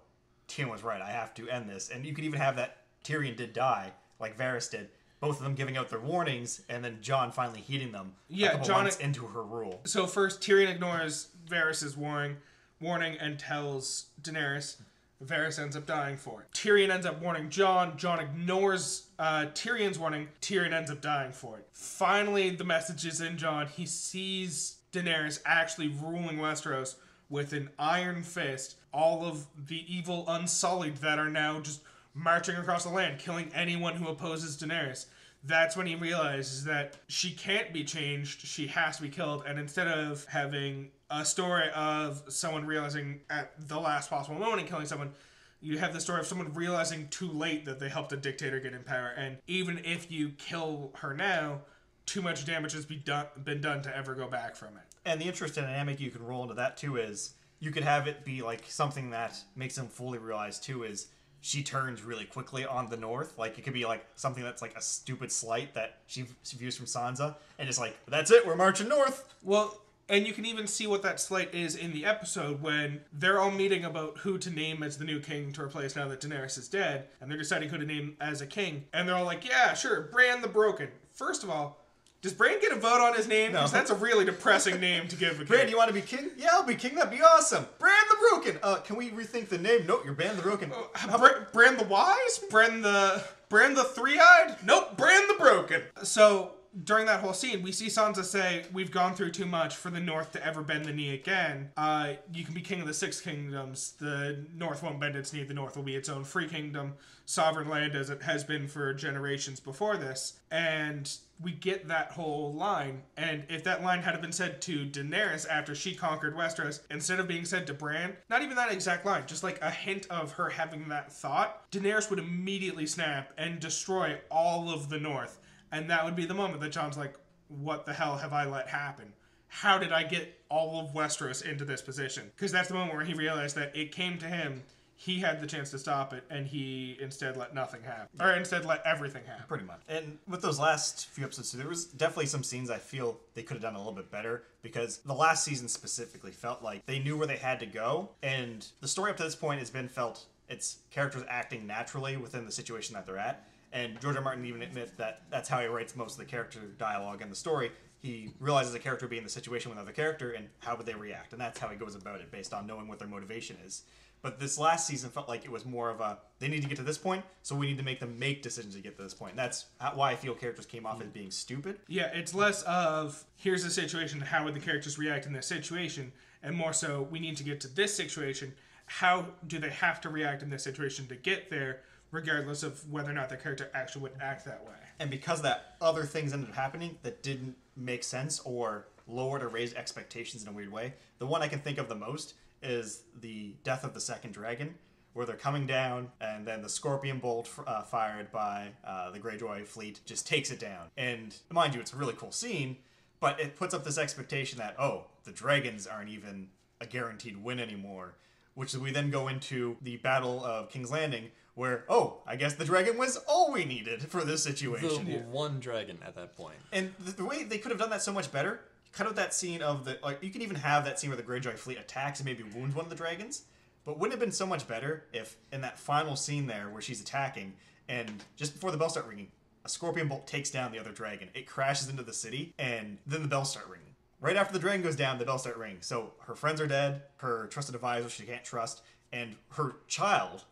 Tyrion was right. I have to end this. And you could even have that Tyrion did die, like Varys did. Both of them giving out their warnings, and then Jon finally heeding them. Yeah, a couple months into her rule. so first Tyrion ignores Varys' warning warning and tells Daenerys Varys ends up dying for it. Tyrion ends up warning Jon. Jon ignores uh, Tyrion's warning. Tyrion ends up dying for it. Finally, the message is in Jon. He sees Daenerys actually ruling Westeros with an iron fist. All of the evil Unsullied that are now just marching across the land, killing anyone who opposes Daenerys. That's when he realizes that she can't be changed, she has to be killed, and instead of having a story of someone realizing at the last possible moment and killing someone, you have the story of someone realizing too late that they helped a dictator get in power, and even if you kill her now, too much damage has be done, been done to ever go back from it. And the interesting dynamic you can roll into that too is you could have it be like something that makes him fully realize too is she turns really quickly on the north. Like it could be like something that's like a stupid slight that she views from Sansa, and it's like that's it, we're marching north. Well, And you can even see what that slight is in the episode when they're all meeting about who to name as the new king to replace now that Daenerys is dead, and they're deciding who to name as a king. And they're all like, "Yeah, sure, Bran the Broken." First of all, does Bran get a vote on his name? Because No. that's a really depressing name to give a king. Bran, you want to be king? Yeah, I'll be king. That'd be awesome. Brand the Broken. Uh, can we rethink the name? Nope, you're Brand the Broken. Uh, Br- Bran the Wise? Brand the Brand the Three Eyed? Nope, Brand the Broken. So during that whole scene, we see Sansa say, "We've gone through too much for the North to ever bend the knee again. Uh, you can be king of the Six Kingdoms. The North won't bend its knee. The North will be its own free kingdom, sovereign land as it has been for generations before this." And we get that whole line. And if that line had been said to Daenerys after she conquered Westeros, instead of being said to Bran, not even that exact line, just like a hint of her having that thought, Daenerys would immediately snap and destroy all of the North. And that would be the moment that Jon's like, what the hell have I let happen? How did I get all of Westeros into this position? Because that's the moment where he realized that it came to him. He had the chance to stop it, and he instead let nothing happen. Or instead let everything happen. Pretty much. And with those last few episodes, too, there was definitely some scenes I feel they could have done a little bit better because the last season specifically felt like they knew where they had to go, and the story up to this point has been felt it's characters acting naturally within the situation that they're at. And George R. Martin even admits that that's how he writes most of the character dialogue in the story. He realizes a character would be in the situation with another character and how would they react, and that's how he goes about it based on knowing what their motivation is. But this last season felt like it was more of a they need to get to this point, so we need to make them make decisions to get to this point. And that's why I feel characters came off as being stupid. Yeah, it's less of here's the situation, how would the characters react in this situation, and more so we need to get to this situation. How do they have to react in this situation to get there, regardless of whether or not their character actually would act that way? And because that other things ended up happening that didn't make sense or lowered or raised expectations in a weird way, the one I can think of the most is the death of the second dragon, where they're coming down and then the scorpion bolt uh, fired by uh, the Greyjoy fleet just takes it down. And mind you, it's a really cool scene, but it puts up this expectation that oh, the dragons aren't even a guaranteed win anymore. Which we then go into the Battle of King's Landing, where oh, I guess the dragon was all we needed for this situation. The one dragon at that point. And the, the way they could have done that so much better, cut out that scene of the like you can even have that scene where the Greyjoy fleet attacks and maybe wounds one of the dragons. But wouldn't it have been so much better if in that final scene there where she's attacking and just before the bells start ringing, a scorpion bolt takes down the other dragon. It crashes into the city and then the bells start ringing. Right after the dragon goes down, the bells start ringing. So her friends are dead, her trusted advisor she can't trust, and her child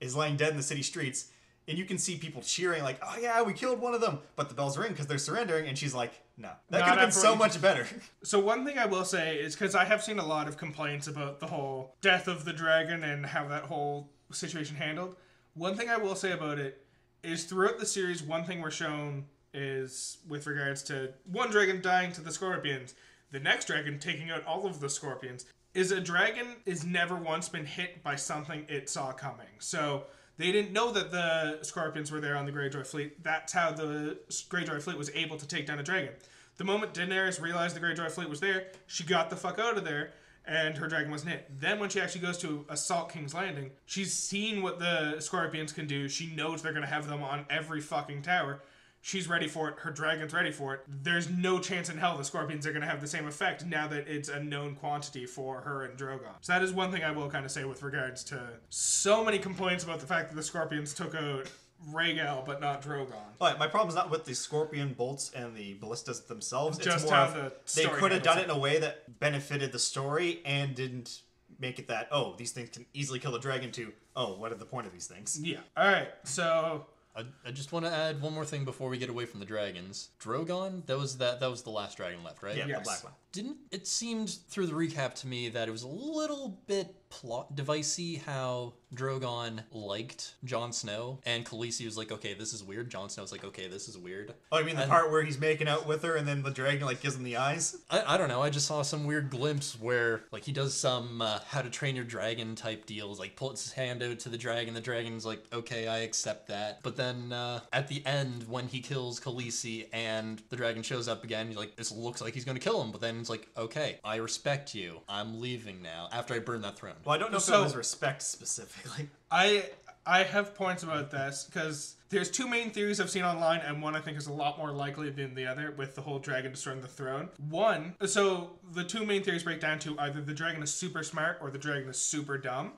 is laying dead in the city streets. And you can see people cheering, like, "Oh yeah, we killed one of them!" But the bells ring because they're surrendering, and she's like, "No, that could have been so much better." So one thing I will say is because I have seen a lot of complaints about the whole death of the dragon and how that whole situation handled. One thing I will say about it is throughout the series, one thing we're shown is with regards to one dragon dying to the scorpions, the next dragon taking out all of the scorpions. Is a dragon is never once been hit by something it saw coming. So they didn't know that the scorpions were there on the Greyjoy fleet. That's how the Greyjoy fleet was able to take down a dragon. The moment Daenerys realized the Greyjoy fleet was there, she got the fuck out of there, and her dragon wasn't hit. Then when she actually goes to assault King's Landing, she's seen what the scorpions can do. She knows they're gonna have them on every fucking tower. She's ready for it. Her dragon's ready for it. There's no chance in hell the scorpions are gonna have the same effect now that it's a known quantity for her and Drogon. So that is one thing I will kind of say with regards to so many complaints about the fact that the scorpions took out Rhaegal but not Drogon. But my problem is not with the scorpion bolts and the ballistas themselves. It's Just more how of the they story could have done it in a way that benefited the story and didn't make it that oh these things can easily kill a dragon. To oh what are the point of these things? Yeah. All right. So I, I just want to add one more thing before we get away from the dragons. Drogon, that was that that was the last dragon left, right? Yeah, Yes. the black one. Didn't it seemed through the recap to me that it was a little bit plot devicey how Drogon liked Jon Snow and Khaleesi was like, okay, this is weird. Jon Snow's like, okay, this is weird. Oh, I mean the And- part where he's making out with her and then the dragon like gives him the eyes. I, I don't know. I just saw some weird glimpse where like he does some uh, how to train your dragon type deals, like puts his hand out to the dragon. The dragon's like, okay, I accept that. But then uh, at the end, when he kills Khaleesi and the dragon shows up again, he's like, this looks like he's gonna kill him. But then it's like, okay, I respect you. I'm leaving now after I burn that throne. Well, I don't know if So- it was respect specifically. I I have points about this because there's two main theories I've seen online, and one I think is a lot more likely than the other with the whole dragon destroying the throne. One, so the two main theories break down to either the dragon is super smart or the dragon is super dumb.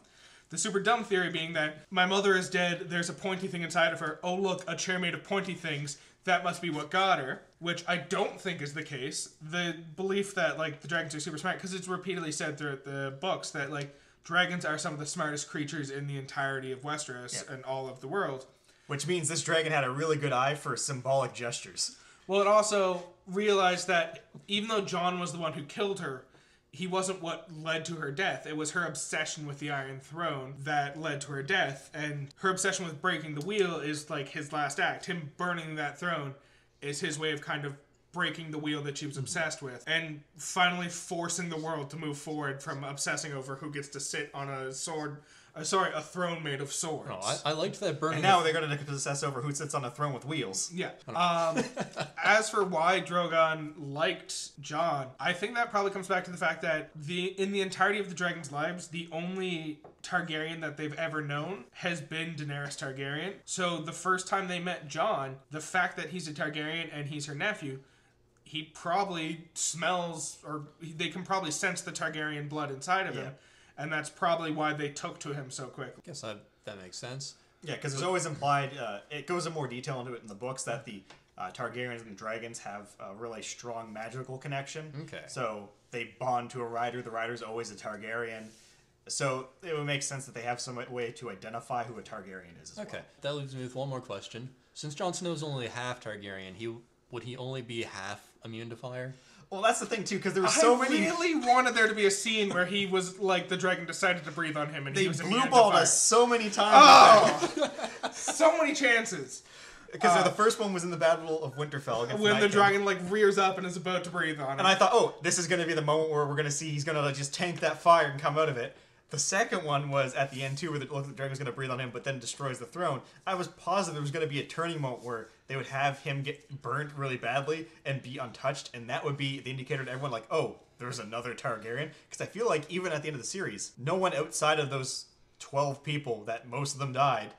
The super dumb theory being that my mother is dead, there's a pointy thing inside of her. Oh, look, a chair made of pointy things. That must be what got her, which I don't think is the case. The belief that, like, the dragons are super smart, because it's repeatedly said throughout the books that, like, dragons are some of the smartest creatures in the entirety of Westeros Yeah. and all of the world. Which means this dragon had a really good eye for symbolic gestures. Well, it also realized that even though Jon was the one who killed her, he wasn't what led to her death. It was her obsession with the Iron Throne that led to her death. And her obsession with breaking the wheel is like his last act. Him burning that throne is his way of kind of breaking the wheel that she was obsessed with and finally forcing the world to move forward from obsessing over who gets to sit on a sword, uh, sorry, a throne made of swords. No, I, I liked that burning. And now they're going to obsess over who sits on a throne with wheels. Yeah. Um, as for why Drogon liked Jon, I think that probably comes back to the fact that the in the entirety of the dragons' lives, the only Targaryen that they've ever known has been Daenerys Targaryen. So the first time they met Jon, the fact that he's a Targaryen and he's her nephew, he probably smells or they can probably sense the Targaryen blood inside of him. And that's probably why they took to him so quickly. I guess that that makes sense. Yeah, because there's always implied, uh, it goes in more detail into it in the books, that the uh, Targaryens and dragons have a really strong magical connection. Okay. So they bond to a rider. The rider's always a Targaryen. So it would make sense that they have some way to identify who a Targaryen is as Okay, well. that leaves me with one more question. Since Jon Snow's only half Targaryen, he would he only be half immune to fire? Well, that's the thing, too, because there were so many. I many. really wanted there to be a scene where he was like the dragon decided to breathe on him and They he was immune blue to balled fire. us so many times. Oh, so many chances Because the uh, first one was in the Battle of Winterfell against when Night the King. dragon like rears up and is about to breathe on him. And I thought, oh, this is going to be the moment where we're going to see he's going to like, just tank that fire and come out of it. The second one was at the end too, where the, look, the dragon's going to breathe on him, but then destroys the throne. I was positive there was going to be a turning moment where they would have him get burnt really badly and be untouched, and that would be the indicator to everyone, like, oh, there's another Targaryen. Because I feel like even at the end of the series, no one outside of those twelve people that most of them died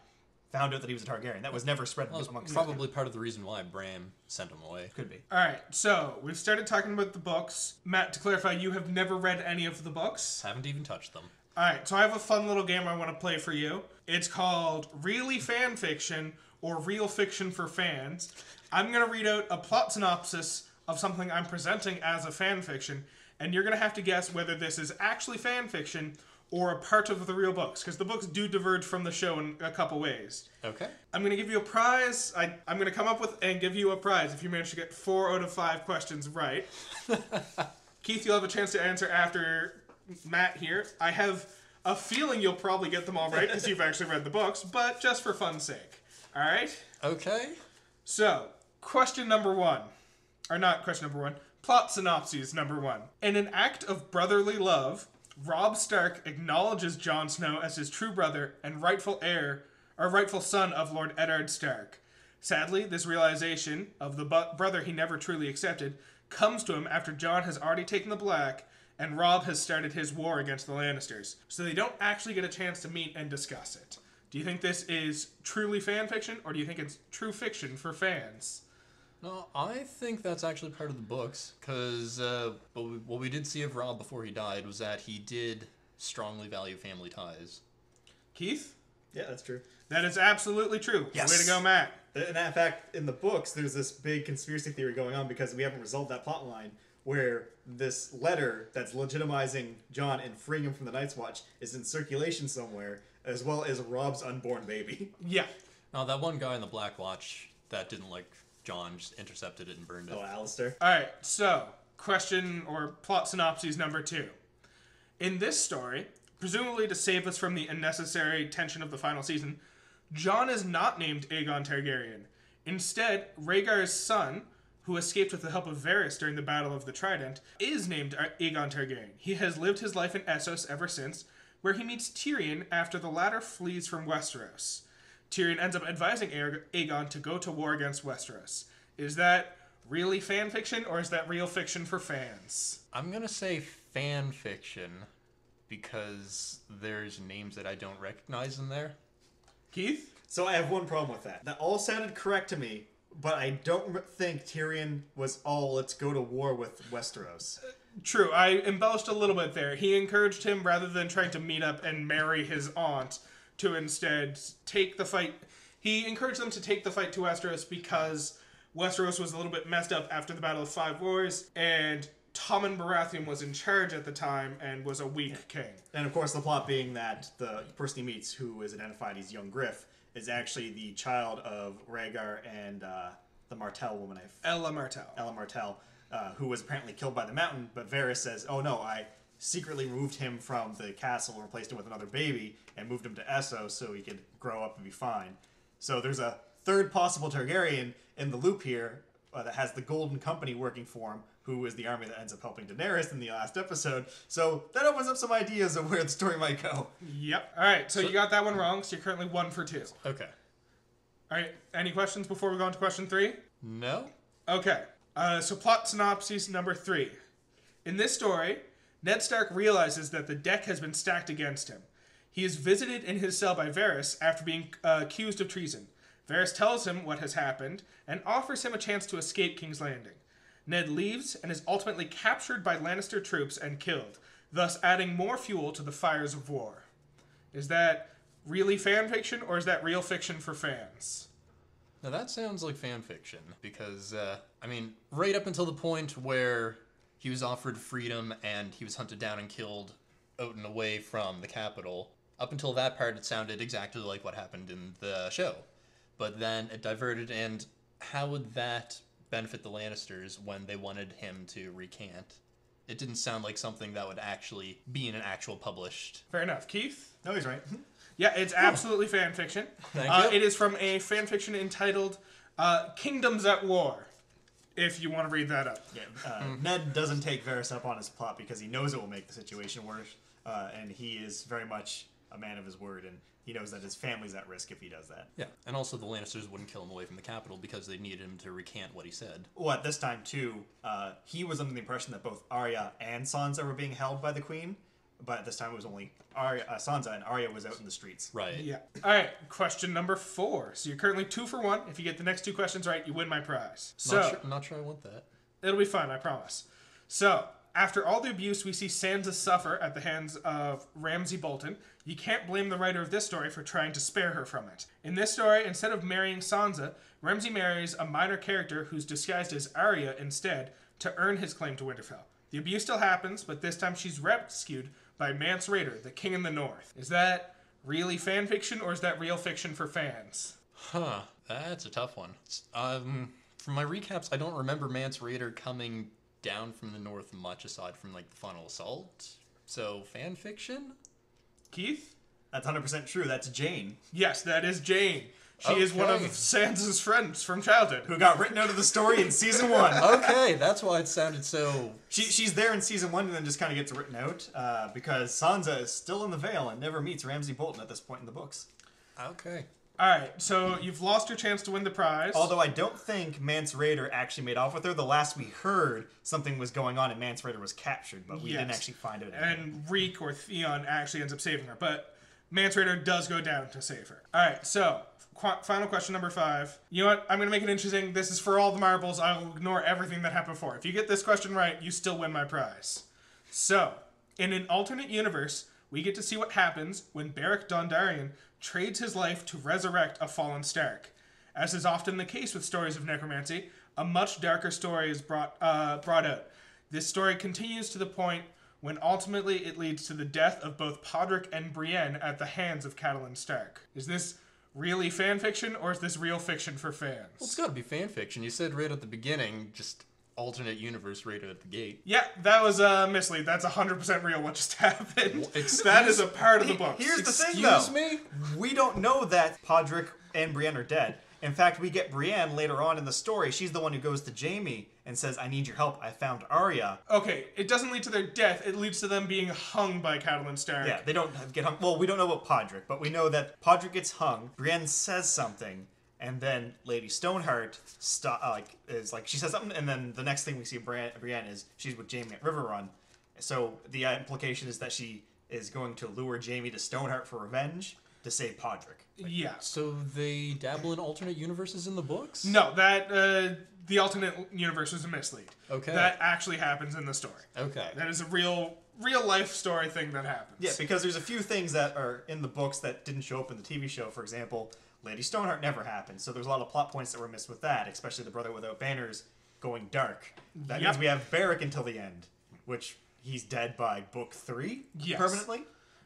found out that he was a Targaryen. That was never spread That was amongst probably part of the reason why Bran sent him away. could be. All right, so we've started talking about the books. Matt, to clarify, you have never read any of the books. Haven't even touched them. All right, so I have a fun little game I want to play for you. It's called Really Fan Fiction or Real Fiction for Fans. I'm going to read out a plot synopsis of something I'm presenting as a fan fiction, and you're going to have to guess whether this is actually fan fiction or a part of the real books, because the books do diverge from the show in a couple ways. Okay. I'm going to give you a prize. I, I'm going to come up with and give you a prize if you manage to get four out of five questions right. Keith, you'll have a chance to answer after Matt here. I have a feeling you'll probably get them all right because you've actually read the books, but just for fun's sake. All right? Okay. So, question number one. Or not question number one. Plot synopsis number one. In an act of brotherly love, Robb Stark acknowledges Jon Snow as his true brother and rightful heir, or rightful son of Lord Eddard Stark. Sadly, this realization of the bu- brother he never truly accepted comes to him after Jon has already taken the black and Robb has started his war against the Lannisters. So they don't actually get a chance to meet and discuss it. Do you think this is truly fan fiction, or do you think it's true fiction for fans? No, I think that's actually part of the books because uh, what, we, what we did see of Robb before he died was that he did strongly value family ties. Keith? Yeah, that's true. That is absolutely true. Yes. Way to go, Matt. And in fact, in the books, there's this big conspiracy theory going on because we haven't resolved that plot line where this letter that's legitimizing Jon and freeing him from the Night's Watch is in circulation somewhere, as well as Robb's unborn baby. Yeah. Now that one guy in the Black Watch that didn't like Jon just intercepted it and burned it. Oh, Alliser. All right. So, question or plot synopsis number two. In this story, presumably to save us from the unnecessary tension of the final season, Jon is not named Aegon Targaryen. Instead, Rhaegar's son, who escaped with the help of Varys during the Battle of the Trident, is named Aegon Targaryen. He has lived his life in Essos ever since, where he meets Tyrion after the latter flees from Westeros. Tyrion ends up advising Aer- Aegon to go to war against Westeros. Is that really fan fiction or is that real fiction for fans? I'm gonna say fan fiction because there's names that I don't recognize in there. Keith? So I have one problem with that. That all sounded correct to me, but I don't think Tyrion was all let's go to war with Westeros. Uh, true, I embellished a little bit there. He encouraged him rather than trying to meet up and marry his aunt to instead take the fight. He encouraged them to take the fight to Westeros because Westeros was a little bit messed up after the Battle of Five Wars, and Tommen Baratheon was in charge at the time and was a weak king. And of course, the plot being that the person he meets, who is identified as young Griff, is actually the child of Rhaegar and uh, the Martell woman, I Elia Martell. Elia Martell, uh, who was apparently killed by the mountain. But Varys says, "Oh no, I secretly removed him from the castle and replaced him with another baby, and moved him to Essos so he could grow up and be fine." So there's a third possible Targaryen in the loop here uh, that has the Golden Company working for him, who is the army that ends up helping Daenerys in the last episode. So that opens up some ideas of where the story might go. Yep. All right, so, you got that one wrong, so you're currently one for two. Okay. All right, any questions before we go on to question three? No? Okay, uh, so plot synopsis number three. In this story, Ned Stark realizes that the deck has been stacked against him. He is visited in his cell by Varys after being uh, accused of treason. Varys tells him what has happened and offers him a chance to escape King's Landing. Ned leaves and is ultimately captured by Lannister troops and killed, thus adding more fuel to the fires of war. Is that really fan fiction or is that real fiction for fans? Now that sounds like fan fiction because, uh, I mean, right up until the point where he was offered freedom and he was hunted down and killed out and away from the capital, up until that part, it sounded exactly like what happened in the show. But then it diverted, and how would that benefit the Lannisters when they wanted him to recant? It didn't sound like something that would actually be in an actual published. Fair enough. Keith? No, he's right. Yeah, it's absolutely fan fiction. Thank uh. It is from a fan fiction entitled uh, "Kingdoms at War." If you want to read that up. Yeah, uh, Ned doesn't take Varys up on his plot because he knows it will make the situation worse, uh, and he is very much a man of his word, and he knows that his family's at risk if he does that. Yeah, and also the Lannisters wouldn't kill him away from the capital because they needed him to recant what he said. Well, at this time too, uh, he was under the impression that both Arya and Sansa were being held by the Queen, but at this time it was only Arya, uh, Sansa, and Arya was out in the streets. Right. Yeah. All right. Question number four. So you're currently two for one. If you get the next two questions right, you win my prize. So Not, sure, not sure I want that. It'll be fun, I promise. So, after all the abuse we see Sansa suffer at the hands of Ramsay Bolton, you can't blame the writer of this story for trying to spare her from it. In this story, instead of marrying Sansa, Ramsay marries a minor character who's disguised as Arya instead to earn his claim to Winterfell. The abuse still happens, but this time she's rescued by Mance Rayder, the King in the North. Is that really fan fiction or is that real fiction for fans? Huh. That's a tough one. Um, from my recaps, I don't remember Mance Rayder coming down from the north much aside from like the final assault. So fan fiction. Keith? That's 100% true. That's Jane, Yes, that is Jane. She is one of Sansa's friends from childhood. who got written out of the story in season one. Okay, that's why it sounded so. She, she's there in season one and then just kind of gets written out uh, because Sansa is still in the Vale and never meets Ramsay Bolton at this point in the books. Okay. All right, so you've lost your chance to win the prize. Although I don't think Mance Rayder actually made off with her. The last we heard, something was going on and Mance Rayder was captured, but we didn't actually find out. and Reek or Theon actually ends up saving her, but Mance Rayder does go down to save her. All right, so qu- final question number five. You know what? I'm gonna make it interesting. This is for all the marbles. I'll ignore everything that happened before. If you get this question right, you still win my prize. So, in an alternate universe, we get to see what happens when Beric Dondarrion trades his life to resurrect a fallen Stark. As is often the case with stories of necromancy, a much darker story is brought uh, brought out. This story continues to the point when ultimately it leads to the death of both Podrick and Brienne at the hands of Catelyn Stark. Is this really fan fiction or is this real fiction for fans? Well, it's got to be fan fiction. You said right at the beginning, just alternate universe right at the gate. Yeah, that was a mislead. That's 100% real what just happened. excuse- that is a part of the book. Here's the thing, though. Excuse though. me? We don't know that Podrick and Brienne are dead. In fact, we get Brienne later on in the story. She's the one who goes to Jaime and says, "I need your help. I found Arya." Okay, it doesn't lead to their death. It leads to them being hung by Catelyn Stark. Yeah, they don't get hung. Well, we don't know about Podrick, but we know that Podrick gets hung. Brienne says something, and then Lady Stoneheart stop, uh, like is like she says something, and then the next thing we see Brienne, Brienne is she's with Jaime at Riverrun. So the uh, implication is that she is going to lure Jaime to Stoneheart for revenge. to save Podrick. Yeah. So they dabble in alternate universes in the books? No, that uh, the alternate universe was a mislead. Okay. That actually happens in the story. Okay. That is a real, real life story thing that happens. Yeah, because there's a few things that are in the books that didn't show up in the TV show. For example, Lady Stoneheart never happened, so there's a lot of plot points that were missed with that, especially the Brother Without Banners going dark. That Yep. means we have Beric until the end, which he's dead by book three Yes. permanently.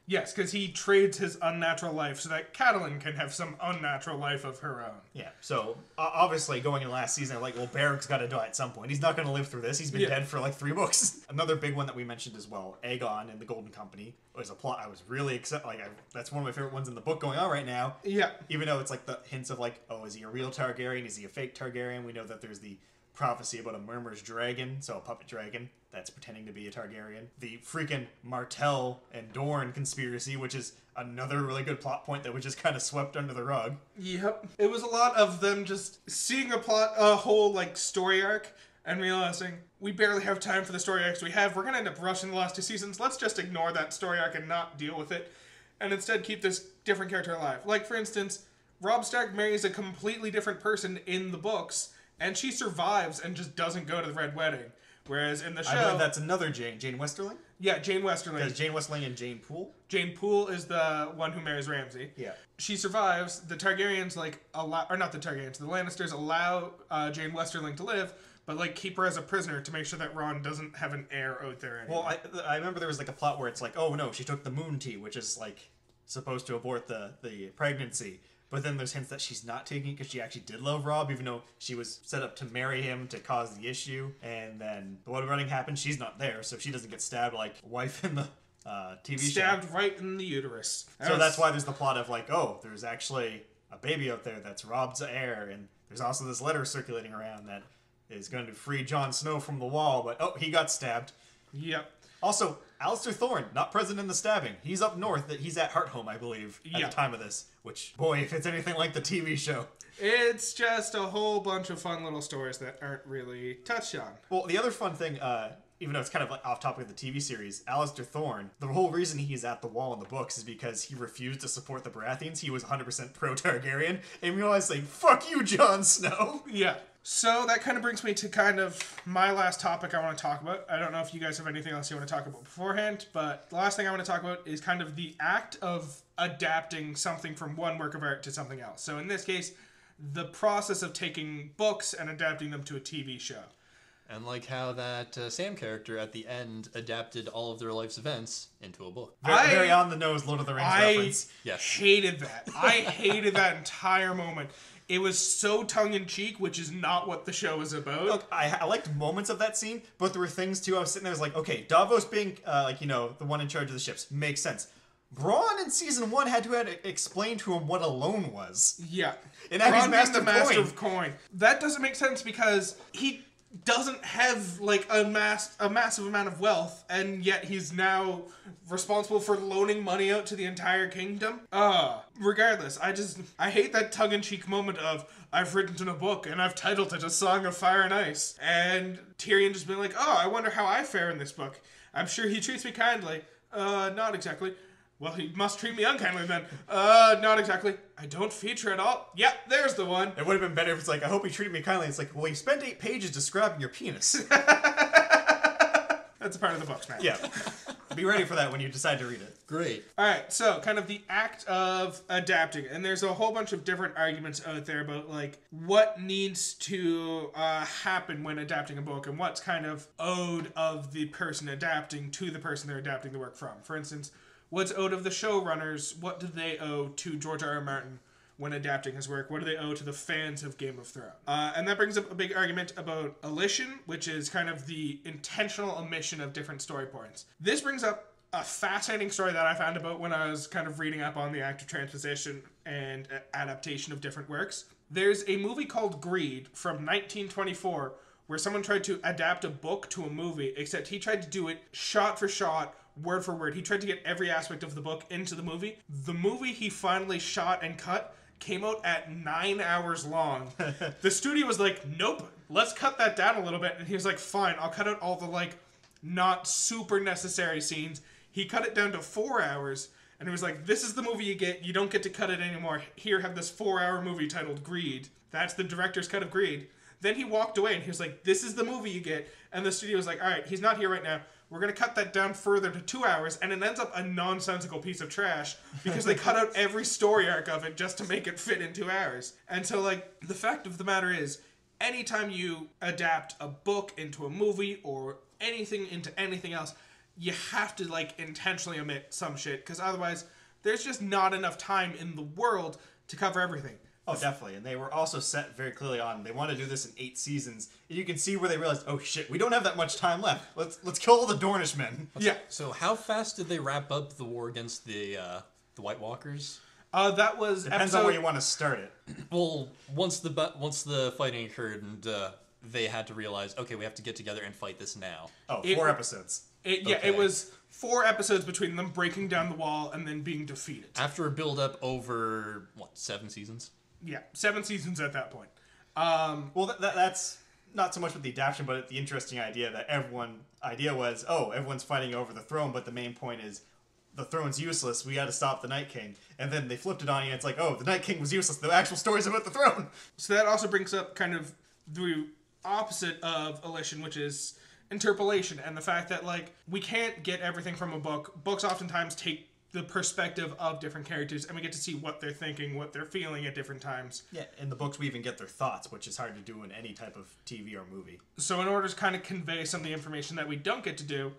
Yes, because he trades his unnatural life so that Catelyn can have some unnatural life of her own. Yeah, so uh, obviously going in last season, like, well, Beric's got to die at some point. He's not going to live through this. He's been Yeah. dead for like three books. Another big one that we mentioned as well, Aegon and the Golden Company was a plot I was really excited. Like, I, that's one of my favorite ones in the book going on right now. Yeah. Even though it's like the hints of like, oh, is he a real Targaryen? Is he a fake Targaryen? We know that there's the prophecy about a Mummer's dragon, so a puppet dragon that's pretending to be a Targaryen. The freaking Martell and Dorne conspiracy, which is another really good plot point that was just kind of swept under the rug. Yep. It was a lot of them just seeing a plot, a whole like story arc, and realizing we barely have time for the story arcs we have. We're gonna end up rushing the last two seasons. Let's just ignore that story arc and not deal with it, and instead keep this different character alive. Like for instance, Rob Stark marries a completely different person in the books, and she survives and just doesn't go to the Red Wedding. Whereas in the show, I believe that's another Jane, Jane Westerling. yeah, Jane Westerling. Because Jane Westerling and Jane Poole. Jane Poole is the one who marries Ramsay. Yeah. She survives. The Targaryens like allow, or not the Targaryens, the Lannisters allow uh, Jane Westerling to live, but like keep her as a prisoner to make sure that Robb doesn't have an heir out there. Anymore. Well, I, I remember there was like a plot where it's like, oh no, she took the moon tea, which is like supposed to abort the the pregnancy. But then there's hints that she's not taking it because she actually did love Robb, even though she was set up to marry him to cause the issue. And then the wedding running happens, she's not there, so she doesn't get stabbed like wife in the uh, TV show. stabbed right in the uterus. That So was- that's why there's the plot of like, oh, there's actually a baby out there that's Robb's heir, and there's also this letter circulating around that is going to free Jon Snow from the wall, but oh, he got stabbed. Yep. Also, Alliser Thorne, not present in the stabbing. He's up north. That he's at Hardhome, I believe, at Yeah. the time of this. Which, boy, if it's anything like the TV show. It's just a whole bunch of fun little stories that aren't really touched on. Well, the other fun thing, uh, even though it's kind of like off topic of the TV series, Alliser Thorne, the whole reason he's at the wall in the books is because he refused to support the Baratheons. He was 100% pro Targaryen, and we always say, "Fuck you, Jon Snow." Yeah. So that kind of brings me to kind of my last topic I want to talk about. I don't know if you guys have anything else you want to talk about beforehand, but the last thing I want to talk about is kind of the act of adapting something from one work of art to something else. So in this case, the process of taking books and adapting them to a TV show. And like how that uh, Sam character at the end adapted all of their life's events into a book. Very, I- very on the nose, Lord of the Rings I reference. Yes. hated that. I hated that entire moment. It was so tongue in cheek, which is not what the show is about. Look, I, I liked moments of that scene, but there were things too. I was sitting there, I was like, okay, Davos being uh, like you know the one in charge of the ships makes sense. Bronn in season one had to had to explain to him what a loan was. Yeah. And now he's Bronn being Master the master Coin. of coin. That doesn't make sense because he doesn't have like a mass a massive amount of wealth and yet he's now responsible for loaning money out to the entire kingdom. Uh regardless, I just I hate that tongue-in-cheek moment of I've written in a book and I've titled it A Song of Fire and Ice. And Tyrion just being like, "Oh, I wonder how I fare in this book. I'm sure he treats me kindly." Uh not exactly. Well, he must treat me unkindly then. Uh, not exactly. I don't feature at all. Yep, there's the one. It would have been better if it's like, I hope he treated me kindly. It's like, well, you spent eight pages describing your penis. That's a part of the books now. yeah. Be ready for that when you decide to read it. Great. All right, so kind of the act of adapting, and there's a whole bunch of different arguments out there about like what needs to uh, happen when adapting a book, and what's kind of owed of the person adapting to the person they're adapting the work from. For instance, what's owed of the showrunners? What do they owe to George R. R. Martin? When adapting his work, what do they owe to the fans of Game of Thrones? Uh, and that brings up a big argument about elision, which is kind of the intentional omission of different story points. This brings up a fascinating story that I found about when I was kind of reading up on the active transposition and uh, adaptation of different works. There's a movie called Greed from 1924 where someone tried to adapt a book to a movie, except he tried to do it shot for shot, word for word. He tried to get every aspect of the book into the movie. The movie he finally shot and cut came out at nine hours long. the studio was like, nope, let's cut that down a little bit. And he was like, fine, I'll cut out all the like not super necessary scenes. He cut it down to four hours, and he was like, "This is the movie you get. You don't get to cut it anymore. Here, have this four-hour movie titled Greed. That's the director's cut of Greed." Then he walked away, and he was like, "This is the movie you get." And the studio was like, "All right, he's not here right now. We're gonna cut that down further to two hours," and it ends up a nonsensical piece of trash because they cut out every story arc of it just to make it fit in two hours. And so, like, the fact of the matter is, anytime you adapt a book into a movie or anything into anything else, you have to like intentionally omit some shit because otherwise there's just not enough time in the world to cover everything. Oh, definitely. And they were also set very clearly on they want to do this in eight seasons. And you can see where they realized, oh shit, we don't have that much time left. Let's let's kill all the Dornishmen. Yeah. So how fast did they wrap up the war against the uh, the White Walkers? Uh, that was Depends episode. on where you want to start it. Well, once the bu- once the fighting occurred and uh, they had to realize, okay, we have to get together and fight this now. Oh, It- four episodes. It, yeah, Okay. it was four episodes between them breaking down the wall and then being defeated. After a build up over what seven seasons? Yeah, seven seasons at that point. Um, Well, that, that, that's not so much with the adaptation, but the interesting idea that everyone idea was, oh, everyone's fighting over the throne, but the main point is the throne's useless. We got to stop the Night King. And then they flipped it on you. And it's like, oh, the Night King was useless. The actual story's about the throne. so that also brings up kind of the opposite of elision, which is interpolation, and the fact that like we can't get everything from a book. Books oftentimes take the perspective of different characters, and we get to see what they're thinking, what they're feeling at different times. Yeah, in the books we even get their thoughts, which is hard to do in any type of TV or movie. So in order to kind of convey some of the information that we don't get to do,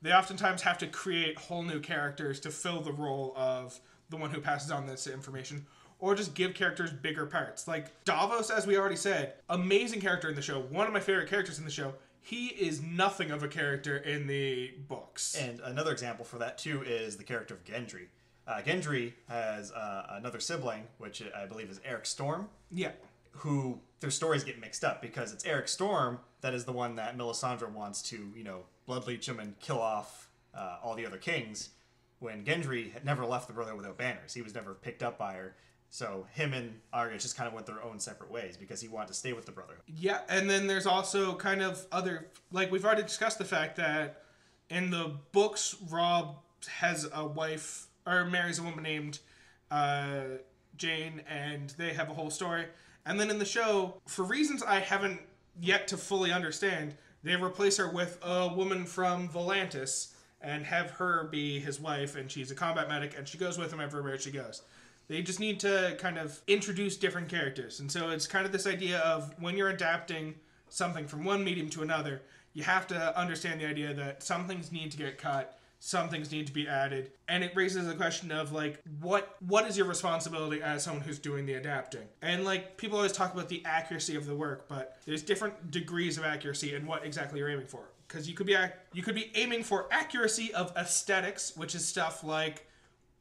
they oftentimes have to create whole new characters to fill the role of the one who passes on this information or just give characters bigger parts. Like Davos as we already said, amazing character in the show, one of my favorite characters in the show. He is nothing of a character in the books. And another example for that too is the character of Gendry. Uh, Gendry has uh, another sibling, which I believe is Edric Storm, yeah. who their stories get mixed up because it's Edric Storm that is the one that Melisandre wants to, you know, bloodleech him and kill off uh, all the other kings. When Gendry had never left the Brother without banners, he was never picked up by her. So him and Arya just kind of went their own separate ways because he wanted to stay with the Brotherhood. Yeah, and then there's also kind of other like we've already discussed the fact that in the books Robb has a wife or marries a woman named uh, Jane, and they have a whole story. And then in the show, for reasons I haven't yet to fully understand, they replace her with a woman from Volantis and have her be his wife, and she's a combat medic, and she goes with him everywhere she goes. They just need to kind of introduce different characters. And so it's kind of this idea of when you're adapting something from one medium to another, you have to understand the idea that some things need to get cut, some things need to be added, and it raises the question of like what what is your responsibility as someone who's doing the adapting? And like people always talk about the accuracy of the work, but there's different degrees of accuracy and what exactly you're aiming for. Because you could be you could be aiming for accuracy of aesthetics, which is stuff like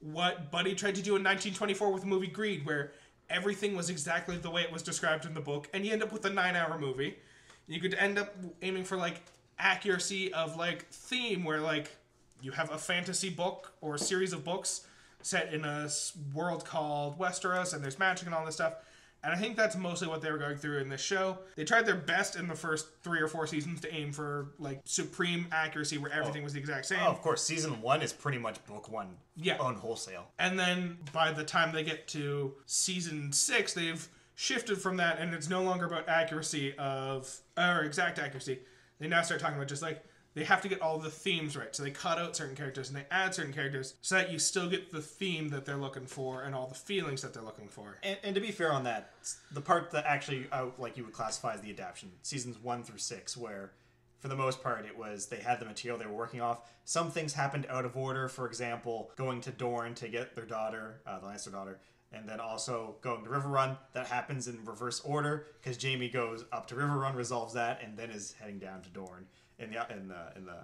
what Buddy tried to do in 1924 with the movie Greed, where everything was exactly the way it was described in the book, and you end up with a nine-hour movie. You could end up aiming for like accuracy of like theme, where like you have a fantasy book or a series of books set in a world called Westeros, and there's magic and all this stuff. And I think that's mostly what they were going through in this show. They tried their best in the first three or four seasons to aim for like supreme accuracy, where everything oh. was the exact same. Oh, of course, season one is pretty much book one Yeah. on wholesale. And then by the time they get to season six, they've shifted from that, and it's no longer about accuracy of or exact accuracy. They now start talking about just like they have to get all the themes right. So they cut out certain characters and they add certain characters so that you still get the theme that they're looking for and all the feelings that they're looking for. And, and to be fair on that, the part that actually, uh, like you would classify as the adaptation, seasons one through six, where for the most part it was they had the material they were working off. Some things happened out of order. For example, going to Dorne to get their daughter, uh, the Lannister daughter, and then also going to Riverrun. That happens in reverse order because Jaime goes up to Riverrun, resolves that, and then is heading down to Dorne. In the in the in the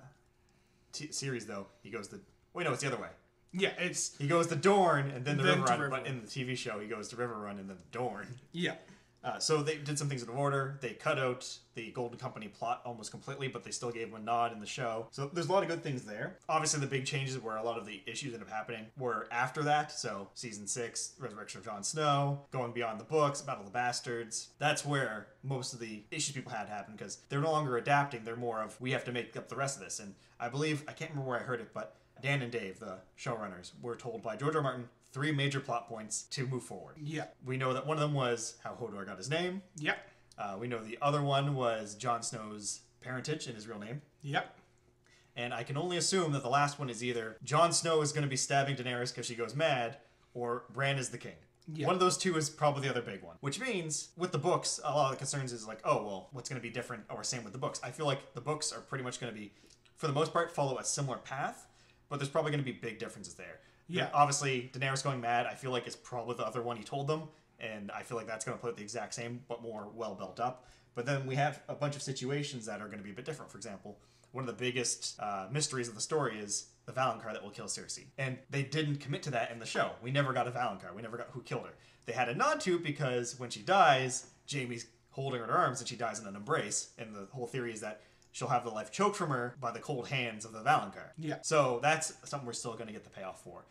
t- series, though, he goes to wait no, it's the other way. Yeah, it's He goes to Dorne and then the Then Riverrun, River but Run. in the TV show, he goes to Riverrun and then Dorne. yeah. Uh, so they did some things in order. They cut out the Golden Company plot almost completely, but they still gave him a nod in the show. So there's a lot of good things there. Obviously, the big changes where a lot of the issues ended up happening were after that. So season six, Resurrection of Jon Snow, going beyond the books, Battle of the Bastards. That's where most of the issues people had happen because they're no longer adapting. They're more of we have to make up the rest of this. And I believe I can't remember where I heard it, but Dan and Dave, the showrunners, were told by George R. R. Martin three major plot points to move forward. Yeah. We know that one of them was how Hodor got his name. Yep. Uh, we know the other one was Jon Snow's parentage and his real name. Yep. And I can only assume that the last one is either Jon Snow is going to be stabbing Daenerys because she goes mad, or Bran is the king. Yeah. One of those two is probably the other big one. Which means, with the books, a lot of the concerns is like, oh, well, what's going to be different or same with the books? I feel like the books are pretty much going to be, for the most part, follow a similar path, but there's probably going to be big differences there. Yeah. Obviously, Daenerys going mad, I feel like it's probably the other one he told them, and I feel like that's going to play the exact same, but more well built up. But then we have a bunch of situations that are going to be a bit different. For example, one of the biggest uh, mysteries of the story is the Valonqar that will kill Cersei. And they didn't commit to that in the show. We never got a Valonqar. We never got who killed her. They had a nod to because when she dies, Jaime's holding her in her arms and she dies in an embrace. And the whole theory is that she'll have the life choked from her by the cold hands of the Valonqar. Yeah. So that's something we're still going to get the payoff for.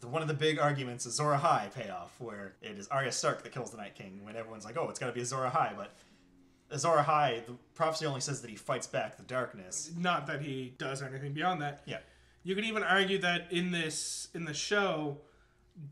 The- One of the big arguments is Zora High payoff, where it is Arya Stark that kills the Night King. When everyone's like, "Oh, it's got to be Azor Ahai," but Azor Ahai, the prophecy only says that he fights back the darkness. Not that he does anything beyond that. Yeah, You could even argue that in this in the show,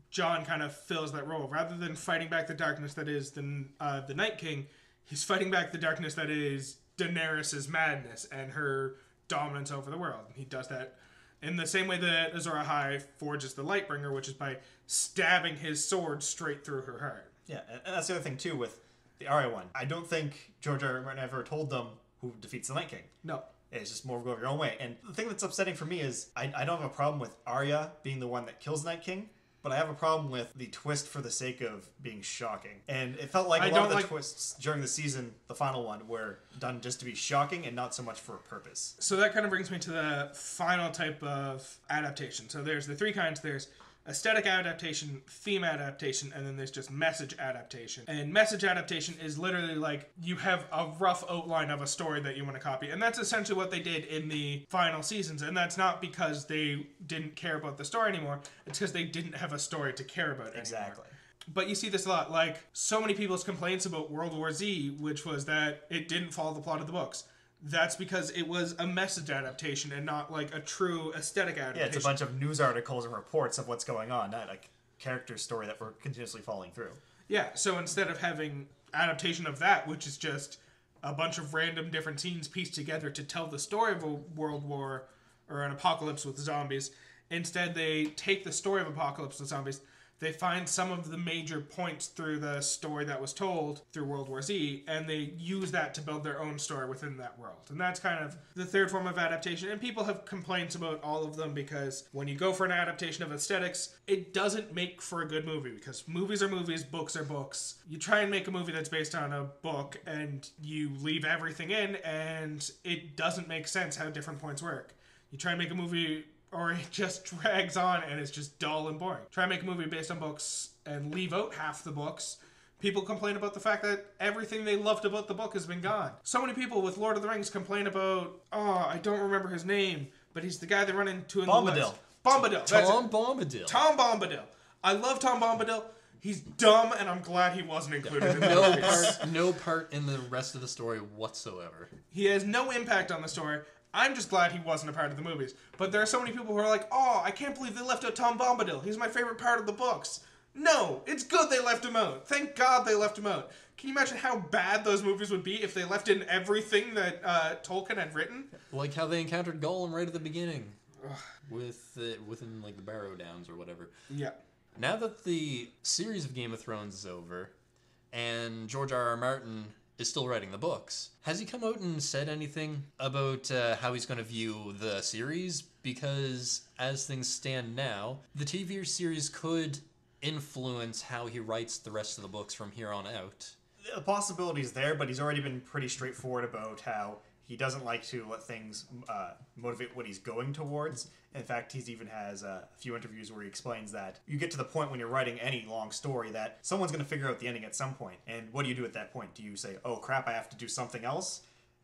Jon kind of fills that role. Rather than fighting back the darkness that is the uh, the Night King, he's fighting back the darkness that is Daenerys's madness and her dominance over the world. He does that in the same way that Azor Ahai forges the Lightbringer, which is by stabbing his sword straight through her heart. yeah, and that's the other thing too with the Arya one. I don't think George R. R. Martin ever told them who defeats the Night King. No, It's just more go your own way. And the thing that's upsetting for me is I, I don't have a problem with Arya being the one that kills the Night King, but I have a problem with the twist for the sake of being shocking. And it felt like a I lot of the like- twists during the season, the final one, were done just to be shocking and not so much for a purpose. So that kind of brings me to the final type of adaptation. So there's the three kinds. There's aesthetic adaptation, theme adaptation, and then there's just message adaptation. And message adaptation is literally like you have a rough outline of a story that you want to copy. And that's essentially what they did in the final seasons. And that's not because they didn't care about the story anymore. It's because they didn't have a story to care about anymore. Exactly. But you see this a lot. Like so many people's complaints about World War Z, which was that it didn't follow the plot of the books. That's because it was a message adaptation and not like a true aesthetic adaptation. Yeah, it's a bunch of news articles and reports of what's going on, not like character story that we're continuously following through. Yeah, so instead of having adaptation of that, which is just a bunch of random different scenes pieced together to tell the story of a world war or an apocalypse with zombies, instead they take the story of apocalypse with zombies. They find some of the major points through the story that was told through World War Z, and they use that to build their own story within that world. And that's kind of the third form of adaptation. And people have complaints about all of them because when you go for an adaptation of aesthetics, it doesn't make for a good movie because movies are movies, books are books. You try and make a movie that's based on a book and you leave everything in, and it doesn't make sense how different points work. You try and make a movie or it just drags on and it's just dull and boring. Try and make a movie based on books and leave out half the books. People complain about the fact that everything they loved about the book has been gone. So many people with Lord of the Rings complain about, oh, I don't remember his name, but he's the guy they run into in the Bombadil. woods. Bombadil. that's Tom it. Bombadil. Tom Bombadil. I love Tom Bombadil. He's dumb, and I'm glad he wasn't included in no part, no part in the rest of the story whatsoever. He has no impact on the story. I'm just glad he wasn't a part of the movies. But there are so many people who are like, oh, I can't believe they left out Tom Bombadil. He's my favorite part of the books. No, it's good they left him out. Thank God they left him out. Can you imagine how bad those movies would be if they left in everything that uh, Tolkien had written? Like how they encountered Gollum right at the beginning, with the, within like the Barrow Downs or whatever. Yeah. Now that the series of Game of Thrones is over, and George R. R. Martin is still writing the books, has he come out and said anything about uh, how he's going to view the series? Because as things stand now, the TV series could influence how he writes the rest of the books from here on out. The possibility is there, but he's already been pretty straightforward about how he doesn't like to let things uh, motivate what he's going towards. In fact, he's even has a few interviews where he explains that you get to the point when you're writing any long story that someone's going to figure out the ending at some point. And what do you do at that point? Do you say, "Oh crap, I have to do something else"?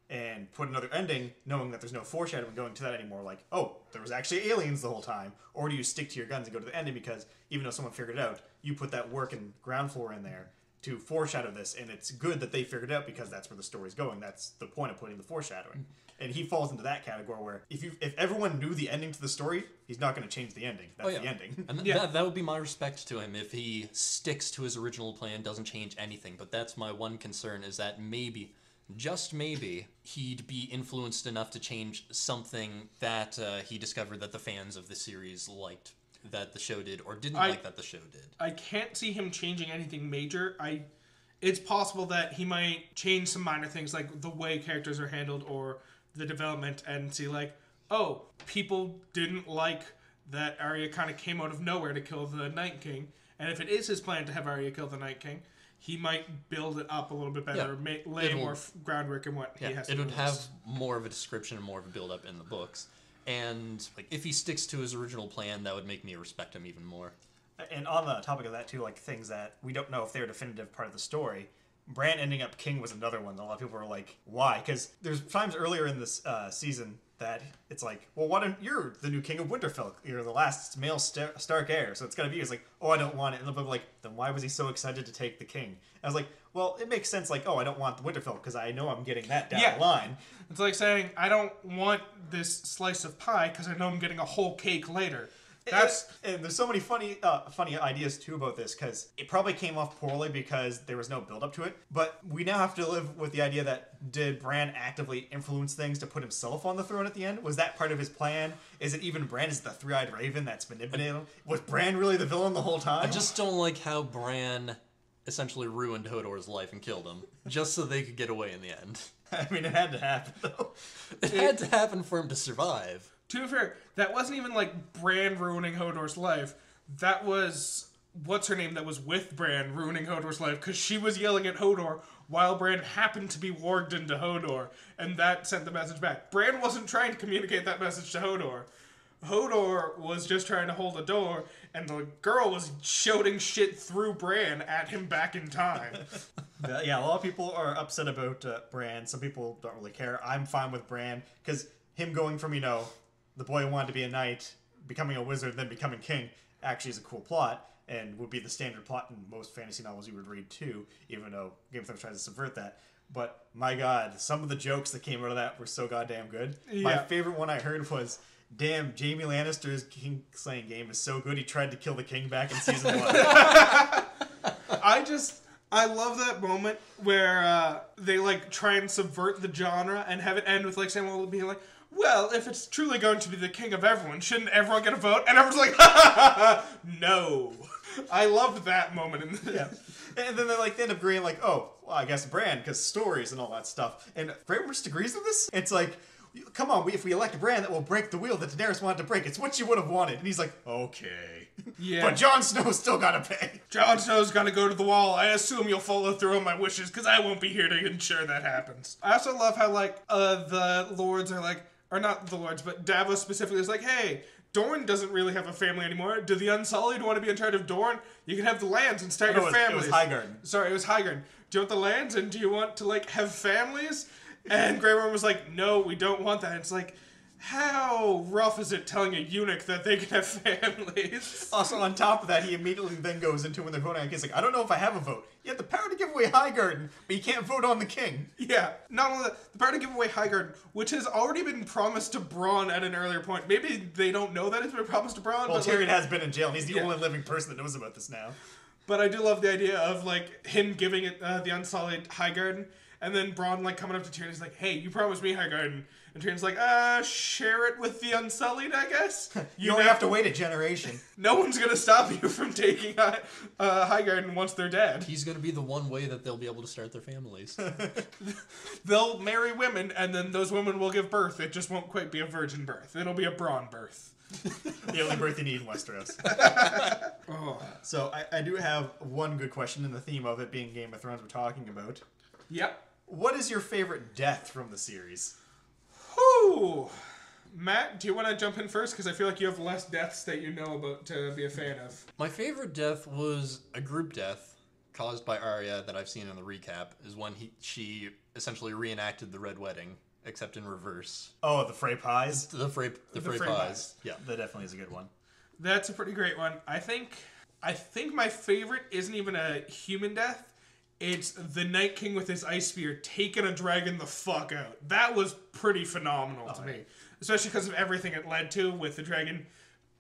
And put another ending, knowing that there's no foreshadowing going to that anymore, like, oh, there was actually aliens the whole time? Or do you stick to your guns and go to the ending because even though someone figured it out, you put that work and ground floor in there to foreshadow this, and it's good that they figured it out because that's where the story's going. That's the point of putting the foreshadowing. And he falls into that category where if you if everyone knew the ending to the story, he's not going to change the ending. That's Oh, yeah. the ending. And th- Yeah. that, that would be my respect to him if he sticks to his original plan, doesn't change anything. But that's my one concern is that maybe, just maybe, he'd be influenced enough to change something that uh, he discovered that the fans of the series liked that the show did or didn't I- like that the show did. I can't see him changing anything major. I it's possible that he might change some minor things like the way characters are handled or the development and see like, oh, people didn't like that Arya kind of came out of nowhere to kill the Night King. And if it is his plan to have Arya kill the Night King, he might build it up a little bit better, Yeah. lay It'll- more f- groundwork in what Yeah, he has to do. it would have more of a description and more of a build up in the books. And like if he sticks to his original plan, that would make me respect him even more. And on the topic of that too, like things that we don't know if they're a definitive part of the story. Bran ending up king was another one. that A lot of people were like, "Why?" Because there's times earlier in this uh, season that it's like, "Well, why don't you're the new king of Winterfell? You're the last male Star- Stark heir, so it's gotta be." you." It's like, "Oh, I don't want it." And people are like, "Then why was he so excited to take the king?" I was like, "Well, it makes sense. Like, oh, I don't want the Winterfell because I know I'm getting that down Yeah. the line." It's like saying, I don't want this slice of pie because I know I'm getting a whole cake later. That's and, and there's so many funny uh, funny ideas too about this because it probably came off poorly because there was no build up to it. But we now have to live with the idea that did Bran actively influence things to put himself on the throne at the end? Was that part of his plan? Is it even Bran is the three eyed raven that's manipulating him? Was Bran really the villain the whole time? I just don't like how Bran essentially ruined Hodor's life and killed him just so they could get away in the end. I mean, it had to happen though. It had to happen for him to survive. To be fair, that wasn't even like Bran ruining Hodor's life. That was what's her name that was with Bran ruining Hodor's life because she was yelling at Hodor while Bran happened to be warged into Hodor, and that sent the message back. Bran wasn't trying to communicate that message to Hodor. Hodor was just trying to hold a door, and the girl was shouting shit through Bran at him back in time. Yeah, a lot of people are upset about uh, Bran. Some people don't really care. I'm fine with Bran because him going from you know the boy who wanted to be a knight, becoming a wizard, then becoming king actually is a cool plot and would be the standard plot in most fantasy novels you would read too. Even though Game of Thrones tries to subvert that. But my God, some of the jokes that came out of that were so goddamn good. My favorite one I heard was. Damn, Jaime Lannister's king slaying game is so good. He tried to kill the king back in season one. I just I love that moment where uh, they like try and subvert the genre and have it end with like Samwell being like, "Well, if it's truly going to be the king of everyone, shouldn't everyone get a vote?" And everyone's like, "No." I loved that moment in the yeah. And then they like they end up agreeing like, oh, well, I guess Bran because stories and all that stuff. And Bran just agrees with this. It's like, come on, we, if we elect a Bran, that will break the wheel that Daenerys wanted to break. It's what you would have wanted. And he's like, okay. Yeah. But Jon Snow still gotta pay. Jon Snow's gotta go to the wall. I assume you'll follow through on my wishes because I won't be here to ensure that happens. I also love how like uh the lords are like, or not the lords, but Davos specifically is like, hey. Dorne doesn't really have a family anymore. Do the Unsullied want to be in charge of Dorne? You can have the lands and start your it it families. was Highgarden. Sorry, it was Highgarden. Do you want the lands and do you want to like have families? And Grey Worm was like, no, we don't want that. It's like, how rough is it telling a eunuch that they can have families? Also, on top of that, he immediately then goes into when they're voting on He's like, I don't know if I have a vote. You have the power to give away Highgarden, but you can't vote on the king. Yeah, not only that, the power to give away Highgarden, which has already been promised to Bronn at an earlier point. Maybe they don't know that it's been promised to Bronn, Well, but, Tyrion like, has been in jail, and he's the Yeah. only living person that knows about this now. but I do love the idea of like him giving it uh, the Unsullied Highgarden, and then Bronn like coming up to Tyrion, he's like, "Hey, you promised me Highgarden," and Tyrion's like, "Uh, share it with the Unsullied, I guess." You only have to wait a generation. No one's gonna stop you from taking uh, uh, Highgarden once they're dead. He's going to be the one way that they'll be able to start their families. They'll marry women, and then those women will give birth. It just won't quite be a virgin birth. It'll be a brawn birth. the only birth you need in Westeros. Oh. So I, I do have one good question in the theme of it being Game of Thrones we're talking about. Yep. What is your favorite death from the series? Whew. Matt, do you want to jump in first? Because I feel like you have less deaths that you know about to be a fan of. My favorite death was a group death caused by Arya that I've seen in the recap. Is when he she essentially reenacted the Red Wedding, except in reverse. Oh, the Frey Pies. The Frey the, Frey, Frey pies. pies. Yeah. That definitely is a good one. That's a pretty great one. I think I think my favorite isn't even a human death. It's the Night King with his ice spear taking a dragon the fuck out. That was pretty phenomenal to me, especially because of everything it led to with the dragon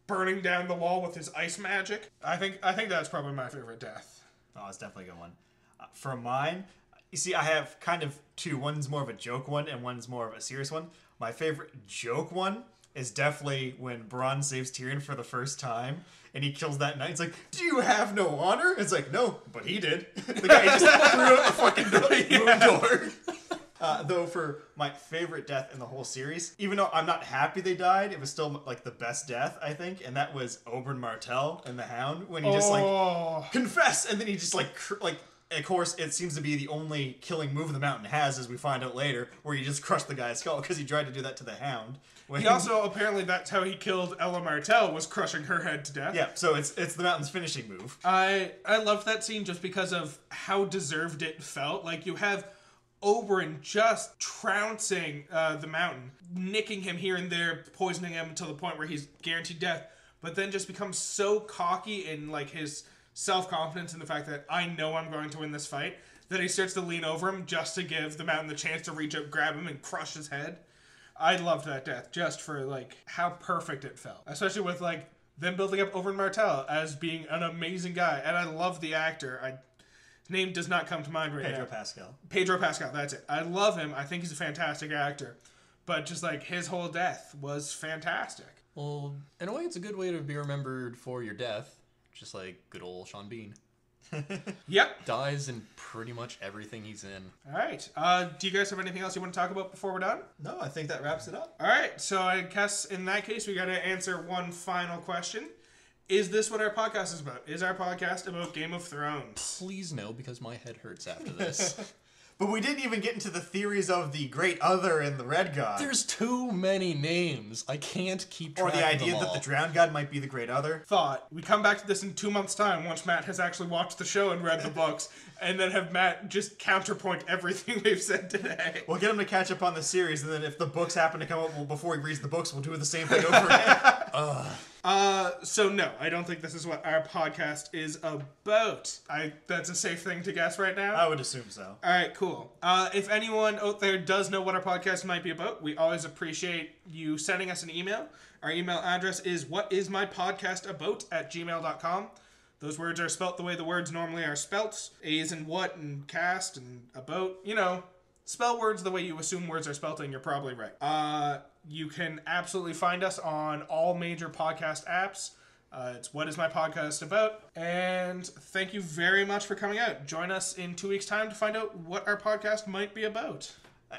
burning down the wall with his ice magic. I think I think that's probably my favorite death. Oh, it's definitely a good one. Uh, for mine, you see, I have kind of two. One's more of a joke one, and one's more of a serious one. My favorite joke one is definitely when Bronn saves Tyrion for the first time, and he kills that knight. It's like, "Do you have no honor?" It's like, "No, but he did." the guy just threw out the fucking door. room door. Uh, though for my favorite death in the whole series, even though I'm not happy they died, it was still like the best death I think, and that was Oberyn Martell and the Hound when he just like oh, confess, and then he just like cr- like. Of course, it seems to be the only killing move the mountain has, as we find out later, where he just crushed the guy's skull because he tried to do that to the Hound. When he also apparently that's how he killed Elia Martell was crushing her head to death. yeah, so it's it's the mountain's finishing move. I I loved that scene just because of how deserved it felt. Like you have Oberyn just trouncing uh, the mountain, nicking him here and there, poisoning him until the point where he's guaranteed death. But then just becomes so cocky in like his self confidence in the fact that I know I'm going to win this fight that he starts to lean over him just to give the mountain the chance to reach up, grab him, and crush his head. I loved that death just for like how perfect it felt, especially with like them building up Oberyn Martell as being an amazing guy, and I love the actor. I his name does not come to mind right Pedro now. Pascal. Pedro Pascal, that's it. I love him. I think he's a fantastic actor, but just like his whole death was fantastic. Well, in a way, it's a good way to be remembered for your death, just like good old Sean Bean. Yep. Dies in pretty much everything he's in. All right. Uh, do you guys have anything else you want to talk about before we're done? No, I think that wraps it up. All right. So I guess in that case, we got to answer one final question. Is this what our podcast is about? Is our podcast about Game of Thrones? Please no, because my head hurts after this. But we didn't even get into the theories of the Great Other and the Red God. There's too many names. I can't keep track or track the idea that the Drowned God might be the Great Other. Thought we come back to this in two months' time once Matt has actually watched the show and read the books, and then have Matt just counterpoint everything we've said today. We'll get him to catch up on the series, and then if the books happen to come up well, before he reads the books, we'll do the same thing over again. Uh, so no, I don't think this is what our podcast is about. I that's a safe thing to guess right now. I would assume so. All right, cool. Uh, if anyone out there does know what our podcast might be about, we always appreciate you sending us an email. Our email address is whatismypodcastabout at gmail.com. Those words are spelt the way the words normally are spelt. A's and what and cast and about. You know, spell words the way you assume words are spelt and you're probably right. Uh, you can absolutely find us on all major podcast apps. Uh, it's What Is My Podcast About? And thank you very much for coming out. Join us in two weeks' time to find out what our podcast might be about.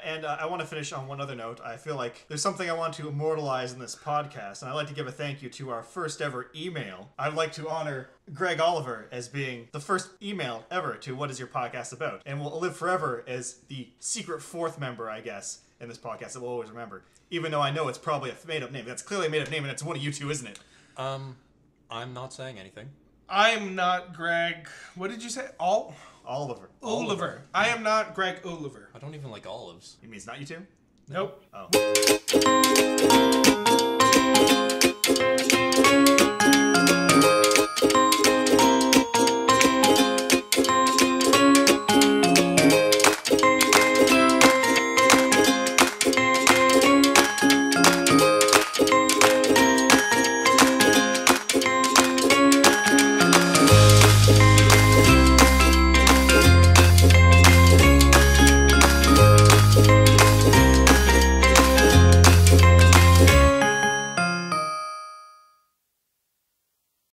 And uh, I want to finish on one other note. I feel like there's something I want to immortalize in this podcast, and I'd like to give a thank you to our first ever email. I'd like to honor Greg Oliver as being the first email ever to What Is Your Podcast About? And will live forever as the secret fourth member, I guess, in this podcast that we'll always remember. Even though I know it's probably a made up name. That's clearly a made up name, and it's one of you two, isn't it? Um, I'm not saying anything. I'm not Greg. What did you say? All Oliver. Oliver. I am not Greg Oliver. I don't even like olives. You mean it's not you two? Nope. Oh.